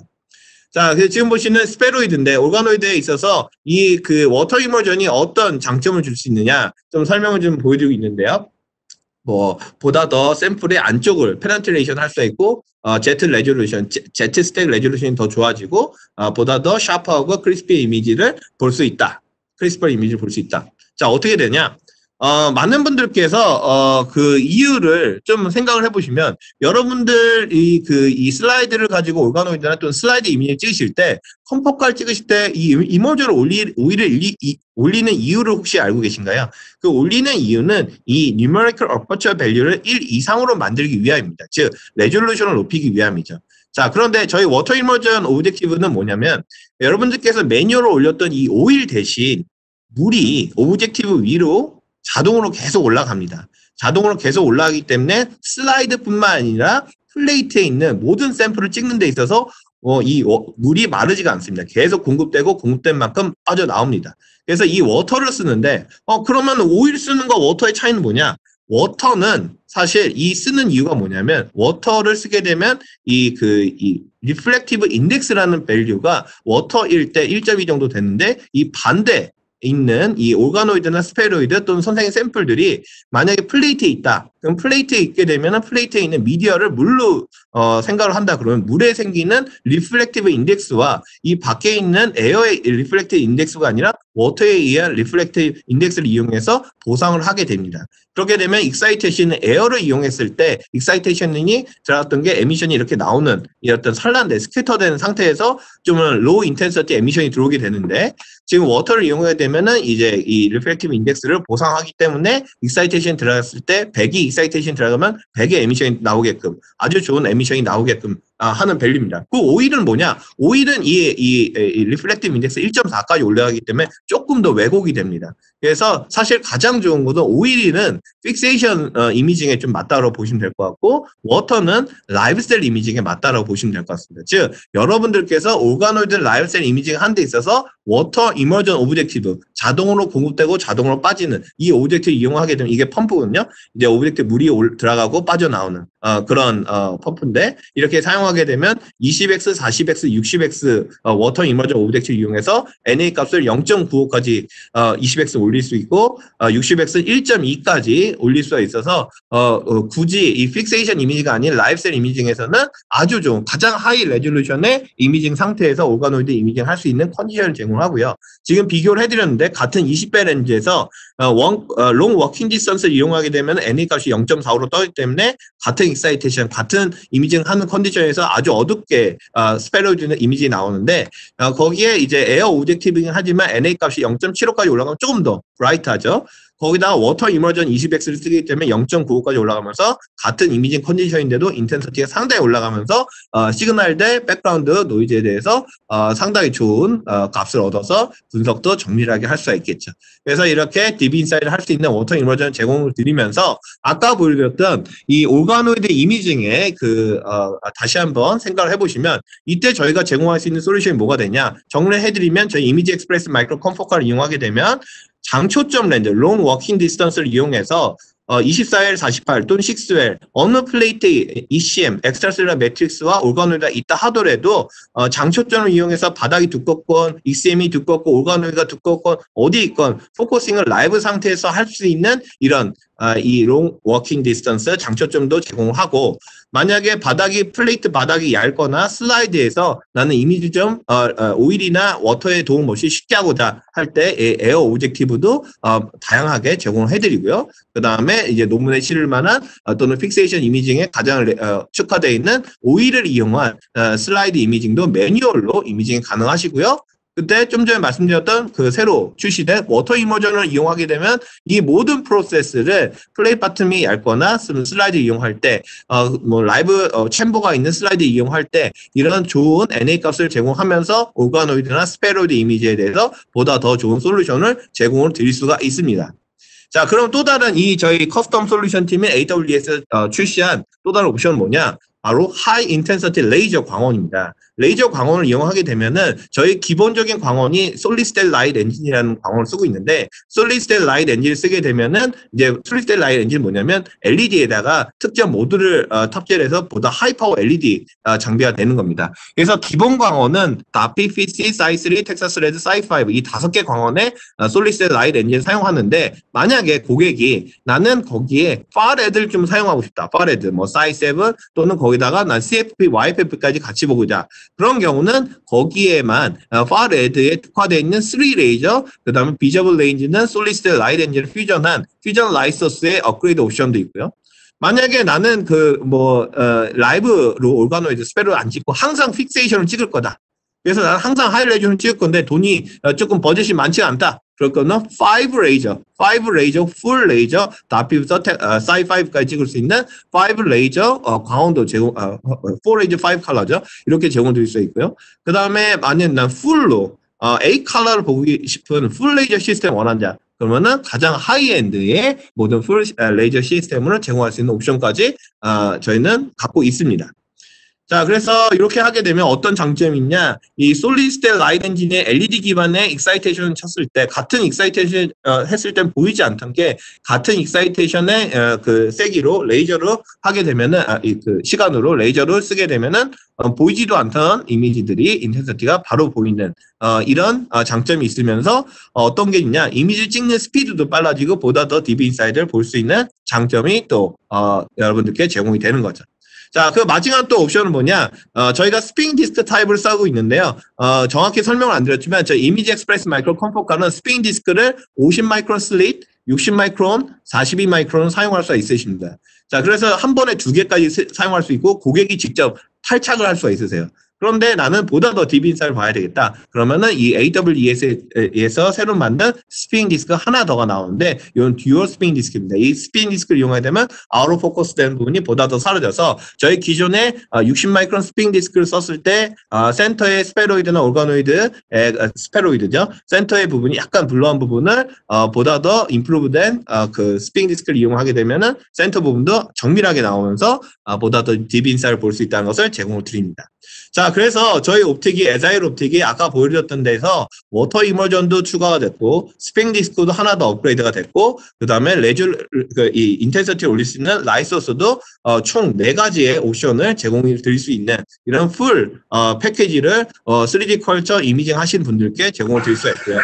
자, 그 지금 보시는 spheroid인데 organoid에 있어서 이 그 water immersion이 어떤 장점을 줄 수 있느냐 좀 설명을 좀 보여드리고 있는데요. 뭐 보다 더 샘플의 안쪽을 penetration 할 수 있고 어, Z 레졸루션, Z 스택 레졸루션이 더 좋아지고 어, 보다 더 sharp하고 crispy image를 볼 수 있다. crisper image를 볼 수 있다. 자 어떻게 되냐? 어, 많은 분들께서 어, 그 이유를 좀 생각을 해보시면 여러분들 이 그 이 슬라이드를 가지고 organoid나 또는 슬라이드 이미지 찍으실 때 confocal 찍으실 때 이 immersion를 올리 오히려 이, 이, 올리는 이유를 혹시 알고 계신가요? 그 올리는 이유는 이 numerical aperture value를 1 이상으로 만들기 위함입니다. 즉 resolution을 높이기 위함이죠. 자, 그런데 저희 water immersion objective는 뭐냐면 여러분들께서 manual로 올렸던 이 오일 대신 물이 objective 위로 자동으로 계속 올라갑니다. 자동으로 계속 올라가기 때문에 슬라이드뿐만 아니라 플레이트에 있는 모든 샘플을 찍는 데 있어서 어, 이 워, 물이 마르지가 않습니다. 계속 공급되고 공급된 만큼 빠져나옵니다. 그래서 이 water를 쓰는데 어 그러면 오일 쓰는 거 water의 차이는 뭐냐? water는 사실 이 쓰는 이유가 뭐냐면 water를 쓰게 되면 이 그이 refractive index라는 value가 water일 때 1.2 정도 되는데 이 반대 있는 이 organoid나 spheroid 또는 선생의 샘플들이 만약에 플레이트에 있다. 그럼 플레이트에 있게 되면 플레이트에 있는 미디어를 물로 어, 생각을 한다 그러면 물에 생기는 refractive index와 이 밖에 있는 air의 refractive index가 아니라 water에 의한 refractive index를 이용해서 보상을 하게 됩니다. 그렇게 되면 excitation은 air를 이용했을 때 excitation이 들어갔던 게 emission이 이렇게 나오는 이 어떤 산란된 scatter된 상태에서 좀 low intensity emission이 들어오게 되는데 지금 water를 이용하게 되면은 이제 이 refractive index를 보상하기 때문에 excitation 들어갔을 때 100이 excitation 들어가면 100의 emission이 나오게끔 아주 좋은 emission이 나오게끔 아, 하는 value입니다. 그 오일은 뭐냐? 오일은 이, 이, 이 refractive index 1.4까지 올라가기 때문에 조금 더 왜곡이 됩니다. 그래서 사실 가장 좋은 것은 오일은 fixation 어, imaging에 좀 맞다고 보시면 될 것 같고 water는 live cell imaging에 맞다고 보시면 될 것 같습니다. 즉 여러분들께서 organoid live cell imaging 한 데 있어서 water immersion objective 자동으로 공급되고 자동으로 빠지는 이 objective 이용하게 되면 이게 펌프거든요. 이제 object 물이 올, 들어가고 빠져나오는 어, 그런 어, 펌프인데 이렇게 사용하게 되면 20x, 40x, 60x 어, water immersion object 이용해서 NA 값을 0.95까지 어, 20x 올릴 수 있고 어, 60x 1.2까지 올릴 수가 있어서 어, 어, 굳이 이 픽세이션 이미지가 아닌 live cell imaging에서는 아주 좋은 가장 high resolution의 imaging 상태에서 organoid imaging 할 수 있는 condition을 제공하고요. 지금 비교를 해드렸는데 같은 20배 렌즈에서 어, long working distance를 이용하게 되면 NA 값이 0.45로 떠있기 때문에 같은 excitation, 같은 imaging 하는 condition에서 아주 어둡게 어, spheroid는 이미지 나오는데 어, 거기에 이제 air objective긴 하지만 NA 값이 0.75까지 올라가면 조금 더 bright하죠. 거기다가 water immersion 20X를 쓰기 때문에 0.95까지 올라가면서 같은 imaging condition인데도 intensity가 상당히 올라가면서 어, 시그널 대 background noise에 대해서 어, 상당히 좋은 어, 값을 얻어서 분석도 정밀하게 할 수가 있겠죠. 그래서 이렇게 DB 인사이드를 할 수 있는 water immersion 제공을 드리면서 아까 보여드렸던 이 organoid imaging의 그 어, 다시 한번 생각을 해보시면 이때 저희가 제공할 수 있는 솔루션이 뭐가 되냐 정리해드리면 저희 ImageXpress Micro Confocal을 이용하게 되면 장초점 렌즈, long working distance를 이용해서 어, 24L, 48 또는 6L 어느 플레이트 ECM, extracellular matrix와 organoid가 있다 하더라도 어, 장초점을 이용해서 바닥이 두껍건 ECM이 두껍고 organoid가 두껍건 어디 있건 focusing을 live 상태에서 할 수 있는 이런 아, 이 long working distance 장초점도 제공하고 만약에 바닥이 플레이트 바닥이 얇거나 슬라이드에서 나는 이미지 좀 어, 어, 오일이나 워터의 도움 없이 쉽게 하고자 할 때 에어 objective도 어, 다양하게 제공을 해드리고요. 그 다음에 이제 논문에 실을 만한 어, 또는 fixation imaging에 가장 어, 특화되어 있는 오일을 이용한 어, 슬라이드 imaging도 매뉴얼로 imaging이 가능하시고요. 그때 좀 전에 말씀드렸던 그 새로 출시된 water immersion을 이용하게 되면 이 모든 프로세스를 plate bottom이 얇거나 슬라이드 이용할 때, 어, 뭐 라이브 어, chamber가 있는 슬라이드 이용할 때 이런 좋은 NA 값을 제공하면서 organoid나 spheroid 이미지에 대해서 보다 더 좋은 솔루션을 제공을 드릴 수가 있습니다. 자, 그럼 또 다른 이 저희 custom 솔루션 팀인 AWS 어, 출시한 또 다른 옵션은 뭐냐? 바로 high intensity 레이저 광원입니다. 레이저 광원을 이용하게 되면은 저희 기본적인 광원이 솔리스텔 light engine이라는 광원을 쓰고 있는데 솔리스텔 light engine을 쓰게 되면은 이제 솔리스텔 light engine은 뭐냐면 LED에다가 특정 모드를 어, 탑재를 해서 보다 high power LED 어, 장비가 되는 겁니다. 그래서 기본 광원은 DAPI, FITC, Cy3, Texas Red, Cy5 이 다섯 개 광원에 어, 솔리스텔 light engine을 사용하는데 만약에 고객이 나는 거기에 far red를 좀 사용하고 싶다. far red 뭐 Cy7 또는 거기다가 난 CFP, YFP까지 같이 보고자 그런 경우는 거기에만 far red에 특화되어 있는 3 레이저, 그 다음에 비저블 레인지는 솔리스트 라이트 엔진을 퓨전한 퓨전 라이서스의 업그레이드 옵션도 있고요. 만약에 나는 그 뭐 어, live로 organoid 스페를 안 찍고 항상 fixation을 찍을 거다. 그래서 나는 항상 high 레이저를 찍을 건데 돈이 어, 조금 버젯이 많지 않다. 그럴 거는 5 레이저, 5 레이저, 풀 레이저, DAPI부터 어, Cy5까지 찍을 수 있는 5 레이저 어, 광원도 제공, 어, 4 레이저 5 컬러죠. 이렇게 제공드릴 수 있고요. 그 다음에 만약 난 full로 어, A 컬러를 보고 싶은 full 레이저 시스템 원한다. 그러면은 가장 high-end의 모든 full 레이저 시스템을 제공할 수 있는 옵션까지 어, 저희는 갖고 있습니다. 자, 그래서 이렇게 하게 되면 어떤 장점이 있냐? 이 솔리스텔 light engine의 LED 기반의 excitation을 쳤을 때 같은 excitation 어, 했을 땐 보이지 않던 게 같은 excitation의 어, 그 세기로 레이저로 하게 되면은 아, 이 그 시간으로 레이저를 쓰게 되면은 어, 보이지도 않던 이미지들이 intensity가 바로 보이는 어, 이런 어, 장점이 있으면서 어, 떤 게 있냐? 이미지 찍는 스피드도 빨라지고 보다 더 deep inside를 볼 수 있는 장점이 또 어, 여러분들께 제공이 되는 거죠. 자, 그 마지막 또 옵션은 뭐냐? 어, 저희가 spinning disk 타입을 쓰고 있는데요. 어, 정확히 설명을 안 드렸지만 저 ImageXpress Micro Confocal은 spinning disk를 50 마이크론 slit, 60 마이크론, 42 마이크론 사용할 수 있으십니다. 자, 그래서 한 번에 두 개까지 사용할 수 있고 고객이 직접 탈착을 할 수가 있으세요. 그런데 나는 보다 더 deep inside를 봐야 되겠다. 그러면은 이 AWS에서 새로 만든 spinning disk 하나 더가 나오는데 이건 dual spinning disk입니다. 이 spinning disk를 이용하게 되면 out of focus 되는 부분이 보다 더 사라져서 저희 기존에 60 아, 마이크론 spinning disk를 썼을 때 아, 센터의 spheroid나 organoid 아, spheroid죠. 센터의 부분이 약간 blur한 부분을 어, 보다 더 improve된 그 spinning disk를 이용하게 되면은 센터 부분도 정밀하게 나오면서 보다 더 deep inside를 볼 수 있다는 것을 제공을 드립니다. 자, 그래서 저희 optic이 AgileOptix가 아까 보여드렸던 데서 water immersion도 추가가 됐고 spinning disk도 하나 더 업그레이드가 됐고 그 다음에 레주 그이 intensity를 올릴 수 있는 라이소스도 어, 총네 가지의 옵션을 제공해 드릴 수 있는 이런 full 어, 패키지를 어, 3D culture imaging 하신 분들께 제공을 드릴 수 있고요.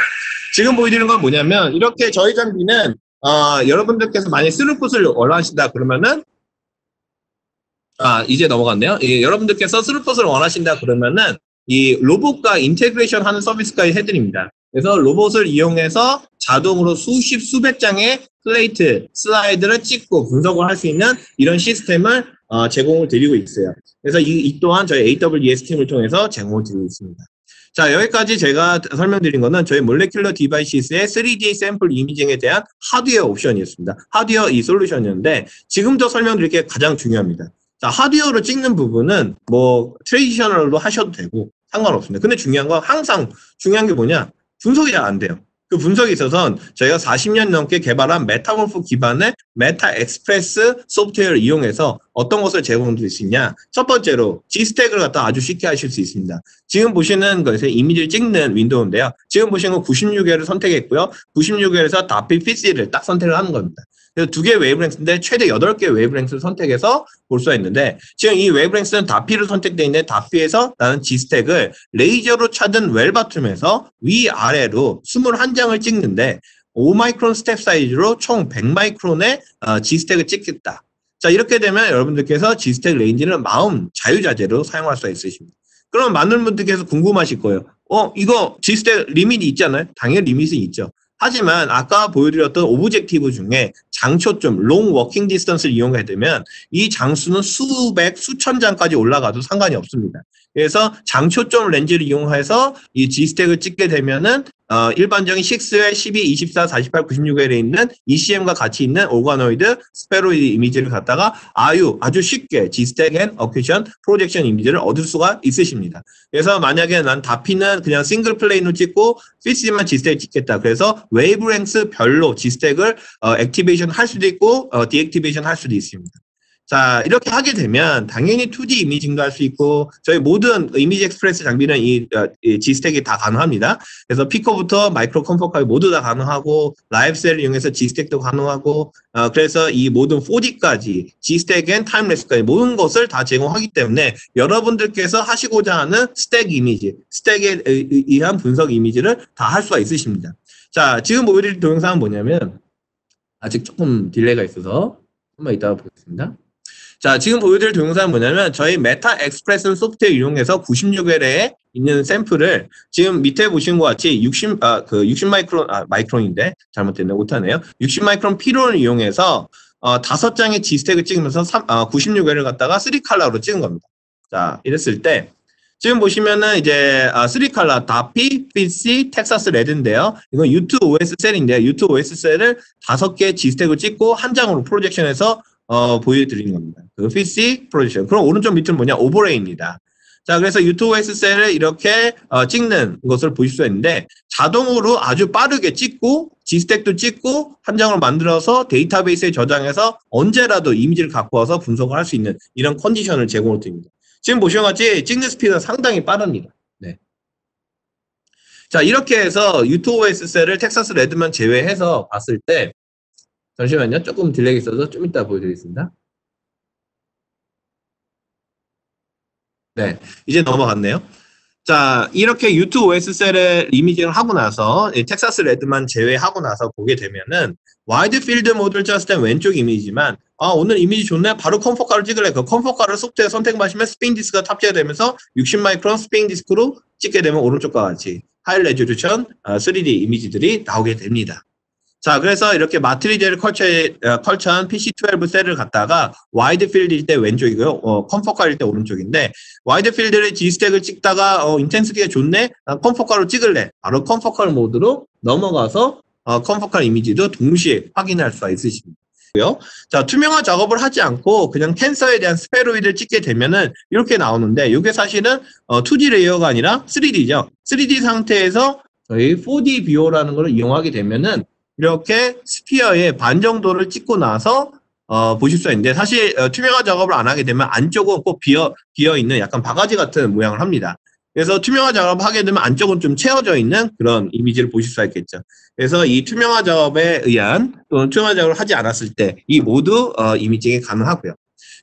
지금 보여드리는 건 뭐냐면 이렇게 저희 장비는 어, 여러분들께서 만약 스루풋을 원하신다 그러면은 아, 이제 넘어갔네요. 예, 여러분들께서 스루퍼스를 원하신다 그러면은 이 로봇과 integration 하는 서비스까지 해드립니다. 그래서 로봇을 이용해서 자동으로 수십, 수백 장의 플레이트, 슬라이드를 찍고 분석을 할 수 있는 이런 시스템을 어, 제공을 드리고 있어요. 그래서 이, 이 또한 저희 AWS 팀을 통해서 제공을 드리고 있습니다. 자, 여기까지 제가 설명드린 거는 저희 몰레큘러 디바이시스의 3D 샘플 이미징에 대한 하드웨어 옵션이었습니다. 하드웨어 이 솔루션이었는데 지금부터 설명드릴 게 가장 중요합니다. 자, 하드웨어를 찍는 부분은 뭐 traditional로 하셔도 되고 상관없습니다. 근데 중요한 건 항상 중요한 게 뭐냐? 분석이 잘 안 돼요. 그 분석에 있어서는 저희가 40년 넘게 개발한 MetaMorph 기반의 MetaXpress 소프트웨어를 이용해서 어떤 것을 제공드릴 수 있냐. 첫 번째로 Z-stack을 갖다 아주 쉽게 하실 수 있습니다. 지금 보시는 것에 이미지를 찍는 윈도우인데요. 지금 보시는 건 96 웰을 선택했고요. 96 웰에서 DAPI, FITC를 딱 선택을 하는 겁니다. 그래서 두 개의 wavelength인데 최대 8개의 wavelength를 선택해서 볼 수가 있는데 지금 이 wavelength는 DAPI로 선택되어 있는데 DAPI에서 나는 Z-stack을 레이저로 찾은 well bottom에서 위아래로 21장을 찍는데 5마이크론 step size로 총 100마이크론의 어, Z-stack을 찍겠다. 자 이렇게 되면 여러분들께서 Z-stack range는 마음 자유자재로 사용할 수가 있으십니다. 그럼 많은 분들께서 궁금하실 거예요. 어 이거 Z-stack limit이 있잖아요. 당연히 limit은 있죠. 하지만 아까 보여드렸던 objective 중에 장초점, long working distance를 이용하게 되면 이 장수는 수백, 수천 장까지 올라가도 상관이 없습니다. 그래서 장초점 렌즈를 이용해서 이 Z-stack을 찍게 되면은 어, 일반적인 6 well, 12, 24, 48, 96 well에 있는 ECM과 같이 있는 organoid spheroid 이미지를 갖다가 아유 아주 쉽게 Z-stack and acquisition projection 이미지를 얻을 수가 있으십니다. 그래서 만약에 난 DAPI는 그냥 single plane으로 찍고 피스만 G스택을 찍겠다. 그래서 웨이브랭스 별로 G스택을 어, activation 할 수도 있고 어, deactivation 할 수도 있습니다. 자, 이렇게 하게 되면 당연히 2D 이미징도 할 수 있고 저희 모든 ImageXpress 장비는 이, 어, 이 G스택이 다 가능합니다. 그래서 Pico부터 Micro Confocal까지 모두 다 가능하고 라이브셀을 이용해서 G스택도 가능하고 어, 그래서 이 모든 4D까지 G스택 앤 타임레스까지 모든 것을 다 제공하기 때문에 여러분들께서 하시고자 하는 stack 이미지, stack에 의한 분석 이미지를 다 할 수가 있으십니다. 자, 지금 보여드릴 동영상은 뭐냐면 아직 조금 delay가 있어서 한번 이따가 보겠습니다. 자, 지금 보여드릴 동영상은 뭐냐면 저희 MetaXpress 소프트웨어 이용해서 96L에 있는 샘플을 지금 밑에 보시는 것 같이 60, 아, 그 60 마이크론, 아, 마이크론인데 잘못됐네, 못하네요. 60 마이크론 pinhole을 이용해서 어, 다섯 장의 G스택을 찍으면서 3, 어, 96L을 갖다가 3컬러로 찍은 겁니다. 자, 이랬을 때 지금 보시면은 이제 아, 3컬러 다피, PC, 텍사스 레드인데요. 이건 U2OS cell인데요. U2OS cell을 다섯 개 G스택을 찍고 한 장으로 projection해서 어, 보여드리는 겁니다. 그 FITC projection. 그럼 오른쪽 밑은 뭐냐? overlay입니다. 자, 그래서 U2OS 셀을 이렇게 어, 찍는 것을 보실 수 있는데 자동으로 아주 빠르게 찍고 G스택도 찍고 한 장을 만들어서 데이터베이스에 저장해서 언제라도 이미지를 갖고 와서 분석을 할 수 있는 이런 컨디션을 제공을 드립니다. 지금 보시는 것 같이 찍는 스피드가 상당히 빠릅니다. 네. 자, 이렇게 해서 U2OS 셀을 텍사스 레드만 제외해서 봤을 때 잠시만요. 조금 delay 있어서 좀 이따 보여드리겠습니다. 네, 이제 넘어갔네요. 자, 이렇게 유튜브 OS 셀을 이미징을 하고 나서 Texas Red만 제외하고 나서 보게 되면은 wide field 모드를 찍었을 땐 왼쪽 이미지만 아 오늘 이미지 좋네 바로 confocal을 찍을래 그 confocal을 소프트웨어 선택하시면 spin disk가 탑재가 되면서 60 마이크론 spin disk로 찍게 되면 오른쪽과 같이 high resolution 3D 아, 이미지들이 나오게 됩니다. 자, 그래서 이렇게 마트리제를 컬처, 어, 컬처한 PC12 셀을 갖다가 wide field일 때 왼쪽이고요. 어, confocal일 때 오른쪽인데, 와이드 필드를 G스택을 찍다가, 어, intensity가 좋네? confocal로 찍을래. 바로 confocal 모드로 넘어가서, 어, confocal 이미지도 동시에 확인할 수가 있으십니다. 자, 투명화 작업을 하지 않고 그냥 cancer에 대한 spheroid를 찍게 되면은 이렇게 나오는데, 이게 사실은 어, 2D layer가 아니라 3D죠. 3D 상태에서 저희 4D 뷰어라는 걸 이용하게 되면은 이렇게 sphere의 반 정도를 찍고 나서 어, 보실 수가 있는데 사실 어, 투명화 작업을 안 하게 되면 안쪽은 꼭 비어 비어 있는 약간 바가지 같은 모양을 합니다. 그래서 투명화 작업을 하게 되면 안쪽은 좀 채워져 있는 그런 이미지를 보실 수가 있겠죠. 그래서 이 투명화 작업에 의한 또는 투명화 작업을 하지 않았을 때 이 모두 어, imaging이 가능하고요.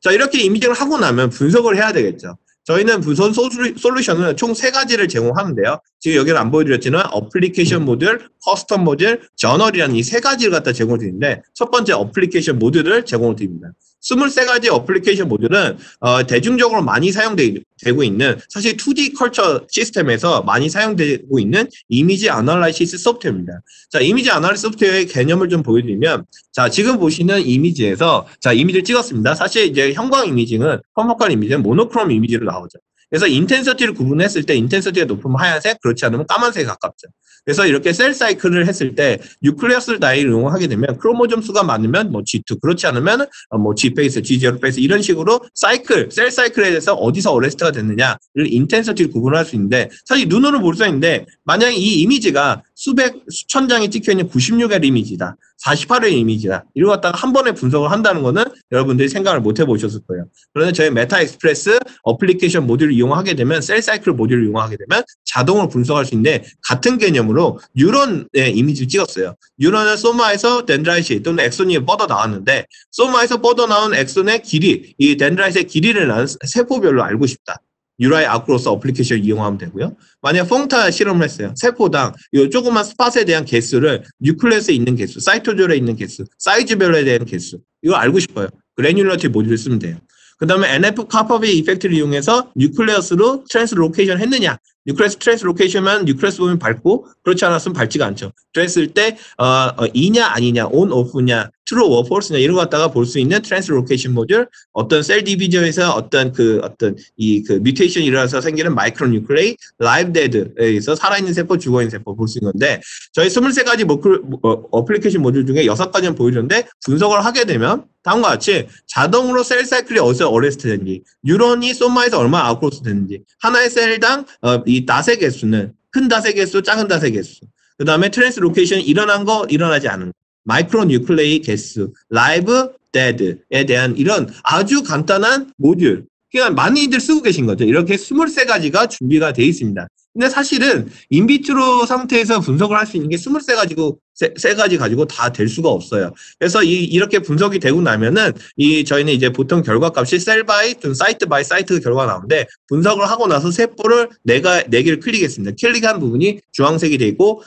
자 이렇게 imaging을 하고 나면 분석을 해야 되겠죠. 저희는 부선 솔루션은 총 세 가지를 제공하는데요. 지금 여기는 안 보여드렸지만 어플리케이션 음. 모듈, custom 모듈, journal이라는 이 세 가지를 갖다 제공을 드리는데 첫 번째 어플리케이션 모듈을 제공을 드립니다. 23가지 어플리케이션 모듈은 어, 대중적으로 많이 사용되고 있는 사실 2D culture 시스템에서 많이 사용되고 있는 image analysis 소프트웨어입니다. 자, image analysis 소프트웨어의 개념을 좀 보여드리면 자, 지금 보시는 이미지에서 자, 이미지를 찍었습니다. 사실 이제 형광 imaging은 confocal 이미지는 monochrome 이미지로 나오죠. 그래서 intensity를 구분했을 때 intensity가 높으면 하얀색, 그렇지 않으면 까만색에 가깝죠. 그래서 이렇게 cell cycle을 했을 때 nucleus dye를 이용하게 되면 chromosome 수가 많으면 뭐 G2 그렇지 않으면 뭐 G phase, G0 phase 이런 식으로 cycle, cell cycle에 대해서 어디서 arrest가 됐느냐를 intensity를 구분할 수 있는데 사실 눈으로 볼 수 있는데 만약 이 이미지가 수백, 수천 장이 찍혀있는 96의 이미지다. 48의 이미지다. 이걸 갖다가 한 번에 분석을 한다는 거는 여러분들이 생각을 못 해보셨을 거예요. 그런데 저희 MetaXpress application 모듈을 이용하게 되면 cell cycle 모듈을 이용하게 되면 자동으로 분석할 수 있는데 같은 개념으로 뉴런의 이미지를 찍었어요. 뉴런은 soma에서 dendrite 또는 axon이 뻗어 나왔는데 soma에서 뻗어 나온 axon의 길이, 이 dendrite의 길이를 나는 세포별로 알고 싶다. URI 아크로스 어플리케이션을 이용하면 되고요. 만약 puncta 실험을 했어요. 세포당 이 조그만 spot에 대한 개수를 nucleus에 있는 개수, cytosol에 있는 개수, 사이즈별로에 대한 개수 이거 알고 싶어요. granularity 모듈을 쓰면 돼요. 그 다음에 NF 카퍼비 이펙트를 이용해서 nucleus로 translocation 했느냐 nucleus translocation만 nucleus 보면 밝고 그렇지 않았으면 밝지가 않죠. 그랬을 때 어, 어, 이냐 아니냐 on off냐 true or false냐 이런 거 갖다가 볼 수 있는 translocation 모듈 어떤 cell division에서 어떤 그 어떤 이 그 mutation이 일어나서 생기는 micronuclei live dead에서 살아있는 세포 죽어 있는 세포 볼 수 있는 건데 저희 23가지 모클, 어, 어플리케이션 모듈 중에 6가지는 보여줬는데 분석을 하게 되면 다음과 같이 자동으로 cell cycle이 어디서 arrest 되는지 뉴런이 soma에서 얼마나 outgrowth 되는지 하나의 cell당 어, 이 dot의 개수는 큰 dot의 개수 작은 dot의 개수 그 다음에 translocation 일어난 거 일어나지 않은 거 micronuclei 개수, live dead에 대한 이런 아주 간단한 모듈. 그러니까 많이들 쓰고 계신 거죠. 이렇게 23가지가 준비가 되어 있습니다. 근데 사실은 in vitro 상태에서 분석을 할 수 있는 게 23 가지고 세, 세 가지 가지고 다 될 수가 없어요. 그래서 이, 이렇게 분석이 되고 나면은 이 저희는 이제 보통 결과값이 cell by 또는 site by site 결과가 나오는데 분석을 하고 나서 세포를 내가 네 개를 클릭했습니다. 클릭한 부분이 주황색이 돼 있고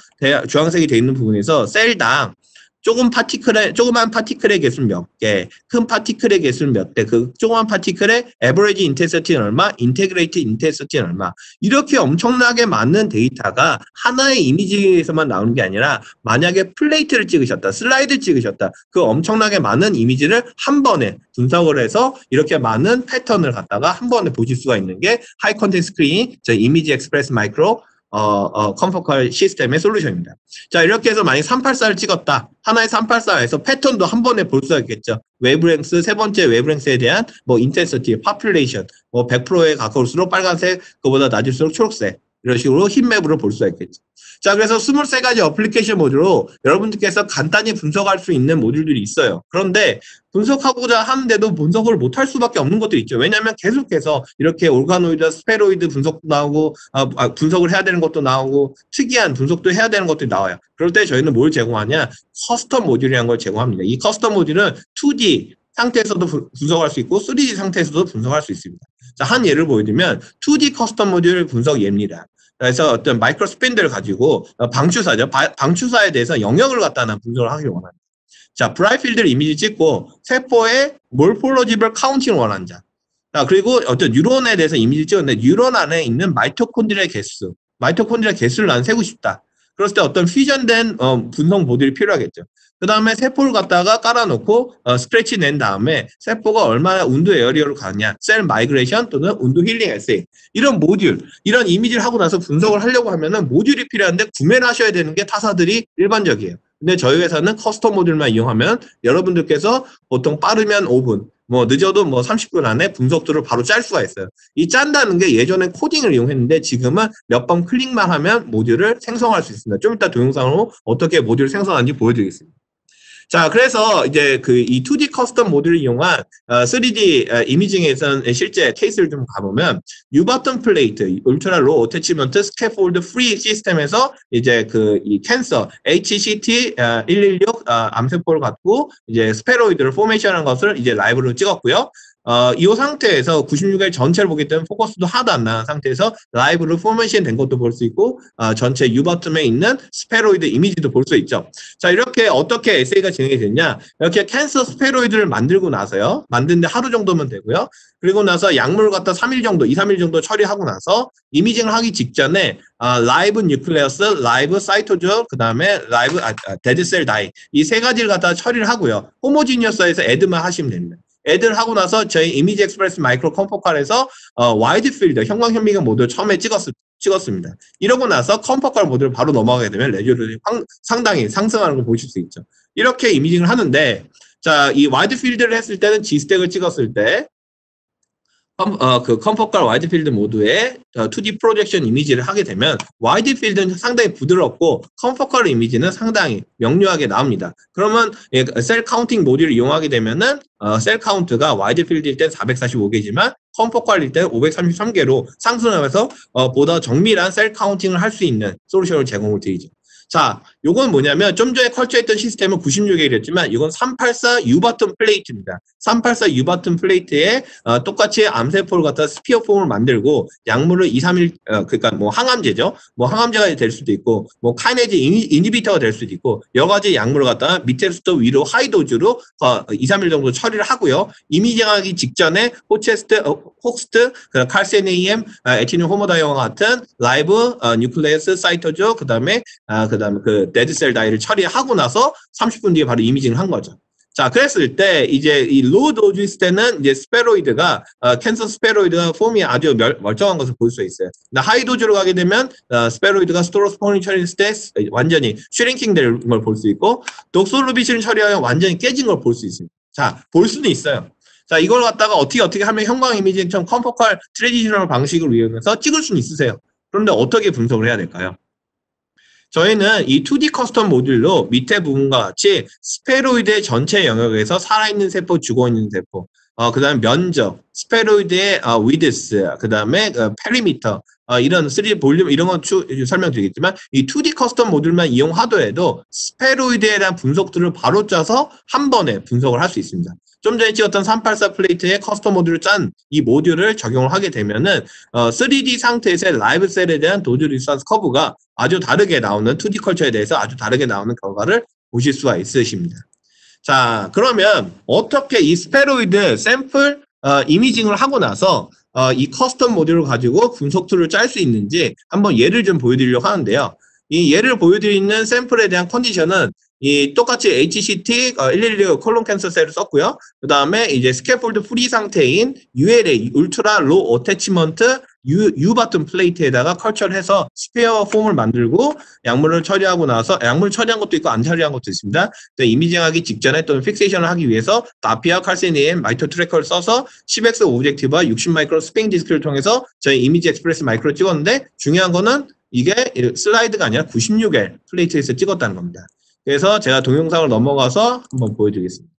주황색이 돼 있는 부분에서 cell당 조그만 particle의 조그만 particle의 개수 몇 개, 큰 particle의 개수 몇 개, 그 조그만 particle의 average intensity는 얼마, integrate intensity는 얼마. 이렇게 엄청나게 많은 데이터가 하나의 이미지에서만 나오는 게 아니라 만약에 플레이트를 찍으셨다, 슬라이드 찍으셨다, 그 엄청나게 많은 이미지를 한 번에 분석을 해서 이렇게 많은 패턴을 갖다가 한 번에 보실 수가 있는 게 high content screen, 저 ImageXpress Micro 어, 어, confocal 시스템의 솔루션입니다. 자, 이렇게 해서 만약 384를 찍었다. 하나의 384에서 패턴도 한 번에 볼 수가 있겠죠. wavelength, 세 번째 wavelength에 대한 뭐 intensity, population, 뭐 100%에 가까울수록 빨간색, 그보다 낮을수록 초록색. 이런 식으로 heatmap으로 볼 수가 있겠죠. 자, 그래서 23가지 어플리케이션 모듈로 여러분들께서 간단히 분석할 수 있는 모듈들이 있어요. 그런데 분석하고자 하는데도 분석을 못할 수밖에 없는 것도 있죠. 왜냐하면 계속해서 이렇게 organoid, spheroid 분석도 나오고, 아, 아, 분석을 해야 되는 것도 나오고, 특이한 분석도 해야 되는 것들이 나와요. 그럴 때 저희는 뭘 제공하냐? custom 모듈이라는 걸 제공합니다. 이 custom 모듈은 2D, 상태에서도 분석할 수 있고 3D 상태에서도 분석할 수 있습니다. 자, 한 예를 보여드리면 2D custom 모듈 분석 예입니다. 그래서 어떤 micro spindle을 가지고 어, 방추사죠. 방추사에 대해서 영역을 갖다 난 분석을 하기 원합니다. 자, bright field를 이미지 찍고 세포의 morphology별 counting을 원하는 자. 자, 그리고 어떤 뉴런에 대해서 이미지 찍었는데 뉴런 안에 있는 mitochondria 개수, mitochondria 개수를 난 세고 싶다. 그랬을 때 어떤 퓨전된 어, 분석 모듈이 필요하겠죠. 그 다음에 세포를 갖다가 깔아놓고 어, 스크래치 낸 다음에 세포가 얼마나 wound area로 가느냐 cell migration 또는 wound healing assay 이런 모듈 이런 이미지를 하고 나서 분석을 하려고 하면은 모듈이 필요한데 구매를 하셔야 되는 게 타사들이 일반적이에요. 근데 저희 회사는 custom 모듈만 이용하면 여러분들께서 보통 빠르면 5분 뭐 늦어도 뭐 30분 안에 분석 툴을 바로 짤 수가 있어요. 이 짠다는 게 예전에 코딩을 이용했는데 지금은 몇 번 클릭만 하면 모듈을 생성할 수 있습니다. 좀 이따 동영상으로 어떻게 모듈을 생성하는지 보여드리겠습니다. 자, 그래서 이제 그 이 2D custom 모듈을 이용한 어, 3D 어, imaging에서는 실제 케이스를 좀 가보면 U bottom 플레이트, ultra low attachment scaffold free 시스템에서 이제 그 이 cancer HCT 어, 116 어, 암세포를 갖고 이제 spheroid를 formation한 것을 이제 live로 찍었고요. 어, 이 상태에서 96 well 전체를 보기 때문에 포커스도 하나도 안 나는 상태에서 live로 formation 된 것도 볼 수 있고 어, 전체 U bottom에 있는 spheroid 이미지도 볼 수 있죠. 자 이렇게 어떻게 assay가 진행이 됐냐 이렇게 cancer spheroid를 만들고 나서요. 만드는데 하루 정도면 되고요. 그리고 나서 약물을 갖다 3일 정도, 2, 3일 정도 처리하고 나서 imaging을 하기 직전에 아, live nucleus, live cytosol, 그 다음에 라이브 아, 아, dead cell dye 이 세 가지를 갖다 처리를 하고요. homogeneous에서 add만 하시면 됩니다. add를 하고 나서 저희 이미지 엑스프레스 마이크로 컴포칼에서 어, wide field 형광 현미경 모드를 처음에 찍었, 찍었습니다. 이러고 나서 confocal 모드를 바로 넘어가게 되면 resolution이 상당히 상승하는 걸 보실 수 있죠. 이렇게 imaging을 하는데 자, 이 wide field를 했을 때는 G스택을 찍었을 때 어, 그 컴포트과 와이드 필드 모두의 2D 프로젝션 이미지를 하게 되면 wide field는 상당히 부드럽고 confocal 이미지는 상당히 명료하게 나옵니다. 그러면 cell counting 모듈을 이용하게 되면은 어, cell count가 wide field일 땐 445개지만 confocal일 땐 533개로 상승하면서 어, 보다 정밀한 cell counting을 할 수 있는 솔루션을 제공을 드리죠. 자, 요건 뭐냐면 좀 전에 culture했던 시스템은 96 well이랬지만 이건 384 U bottom 플레이트입니다. 384 U bottom 플레이트에 어, 똑같이 암세포를 갖다 스피어 폼을 만들고 약물을 2, 3일 어, 그러니까 뭐 항암제죠. 뭐 항암제가 될 수도 있고 뭐 kinase inhibitor가 될 수도 있고 여러 가지 약물을 갖다 밑에서부터 위로 high dose로 어, 2, 3일 정도 처리를 하고요. imaging하기 직전에 Hoechst, 어, Hoechst, 그 calcein AM, 아, 에티닌 호모다이온과 같은 라이브 어, nucleus cytosol 그다음에 아, 그 그다음에 그 dead cell dye를 처리하고 나서 30분 뒤에 바로 imaging을 한 거죠. 자, 그랬을 때 이제 이 low dose 때는 이제 spheroid가 어, cancer spheroid가 form이 아주 멸, 멀쩡한 것을 볼 수 있어요. 근데 high dose로 가게 되면 어, spheroid가 staurosporine 처리했을 때 완전히 shrinking 된 걸 볼 수 있고 doxorubicin 처리하면 완전히 깨진 걸 볼 수 있습니다. 자, 볼 수는 있어요. 자, 이걸 갖다가 어떻게 어떻게 하면 형광 imaging처럼 confocal traditional 방식을 이용해서 찍을 수는 있으세요. 그런데 어떻게 분석을 해야 될까요? 저희는 이 2D custom 모듈로 밑에 부분과 같이 spheroid의 전체 영역에서 살아있는 세포, 죽어있는 세포, 어, 그 다음에 면적, spheroid의 어, width, 그 다음에 어, perimeter, 어, 이런 3D 볼륨 이런 건 추, 설명드리겠지만 이 2D custom 모듈만 이용하더라도 spheroid에 대한 분석들을 바로 짜서 한 번에 분석을 할 수 있습니다. 좀 전에 찍었던 384 플레이트에 custom 모듈을 짠 이 모듈을 적용을 하게 되면은 어, 3D 상태에서의 live cell에 대한 dose response curve가 아주 다르게 나오는 2D 컬처에 대해서 아주 다르게 나오는 결과를 보실 수가 있으십니다. 자, 그러면 어떻게 이 spheroid 샘플 어, imaging을 하고 나서 어, 이 custom 모듈을 가지고 분석 툴을 짤 수 있는지 한번 예를 좀 보여드리려고 하는데요. 이 예를 보여드리는 샘플에 대한 컨디션은 이 똑같이 HCT 112 colon cancer cell을 썼고요. 그 다음에 이제 scaffold free 상태인 ULA ultra low attachment U, U 버튼 플레이트에다가 컬처를 해서 스페어 폼을 만들고 약물을 처리하고 나서 약물 처리한 것도 있고 안 처리한 것도 있습니다. 이미징하기 직전에 또는 fixation을 하기 위해서 다피아 칼세니엠 마이토 트래커를 써서 10x objective와 60 micro spinning disk를 통해서 저희 ImageXpress Micro로 찍었는데 중요한 거는 이게 슬라이드가 아니라 96L 플레이트에서 찍었다는 겁니다. 그래서 제가 동영상을 넘어가서 한번 보여드리겠습니다.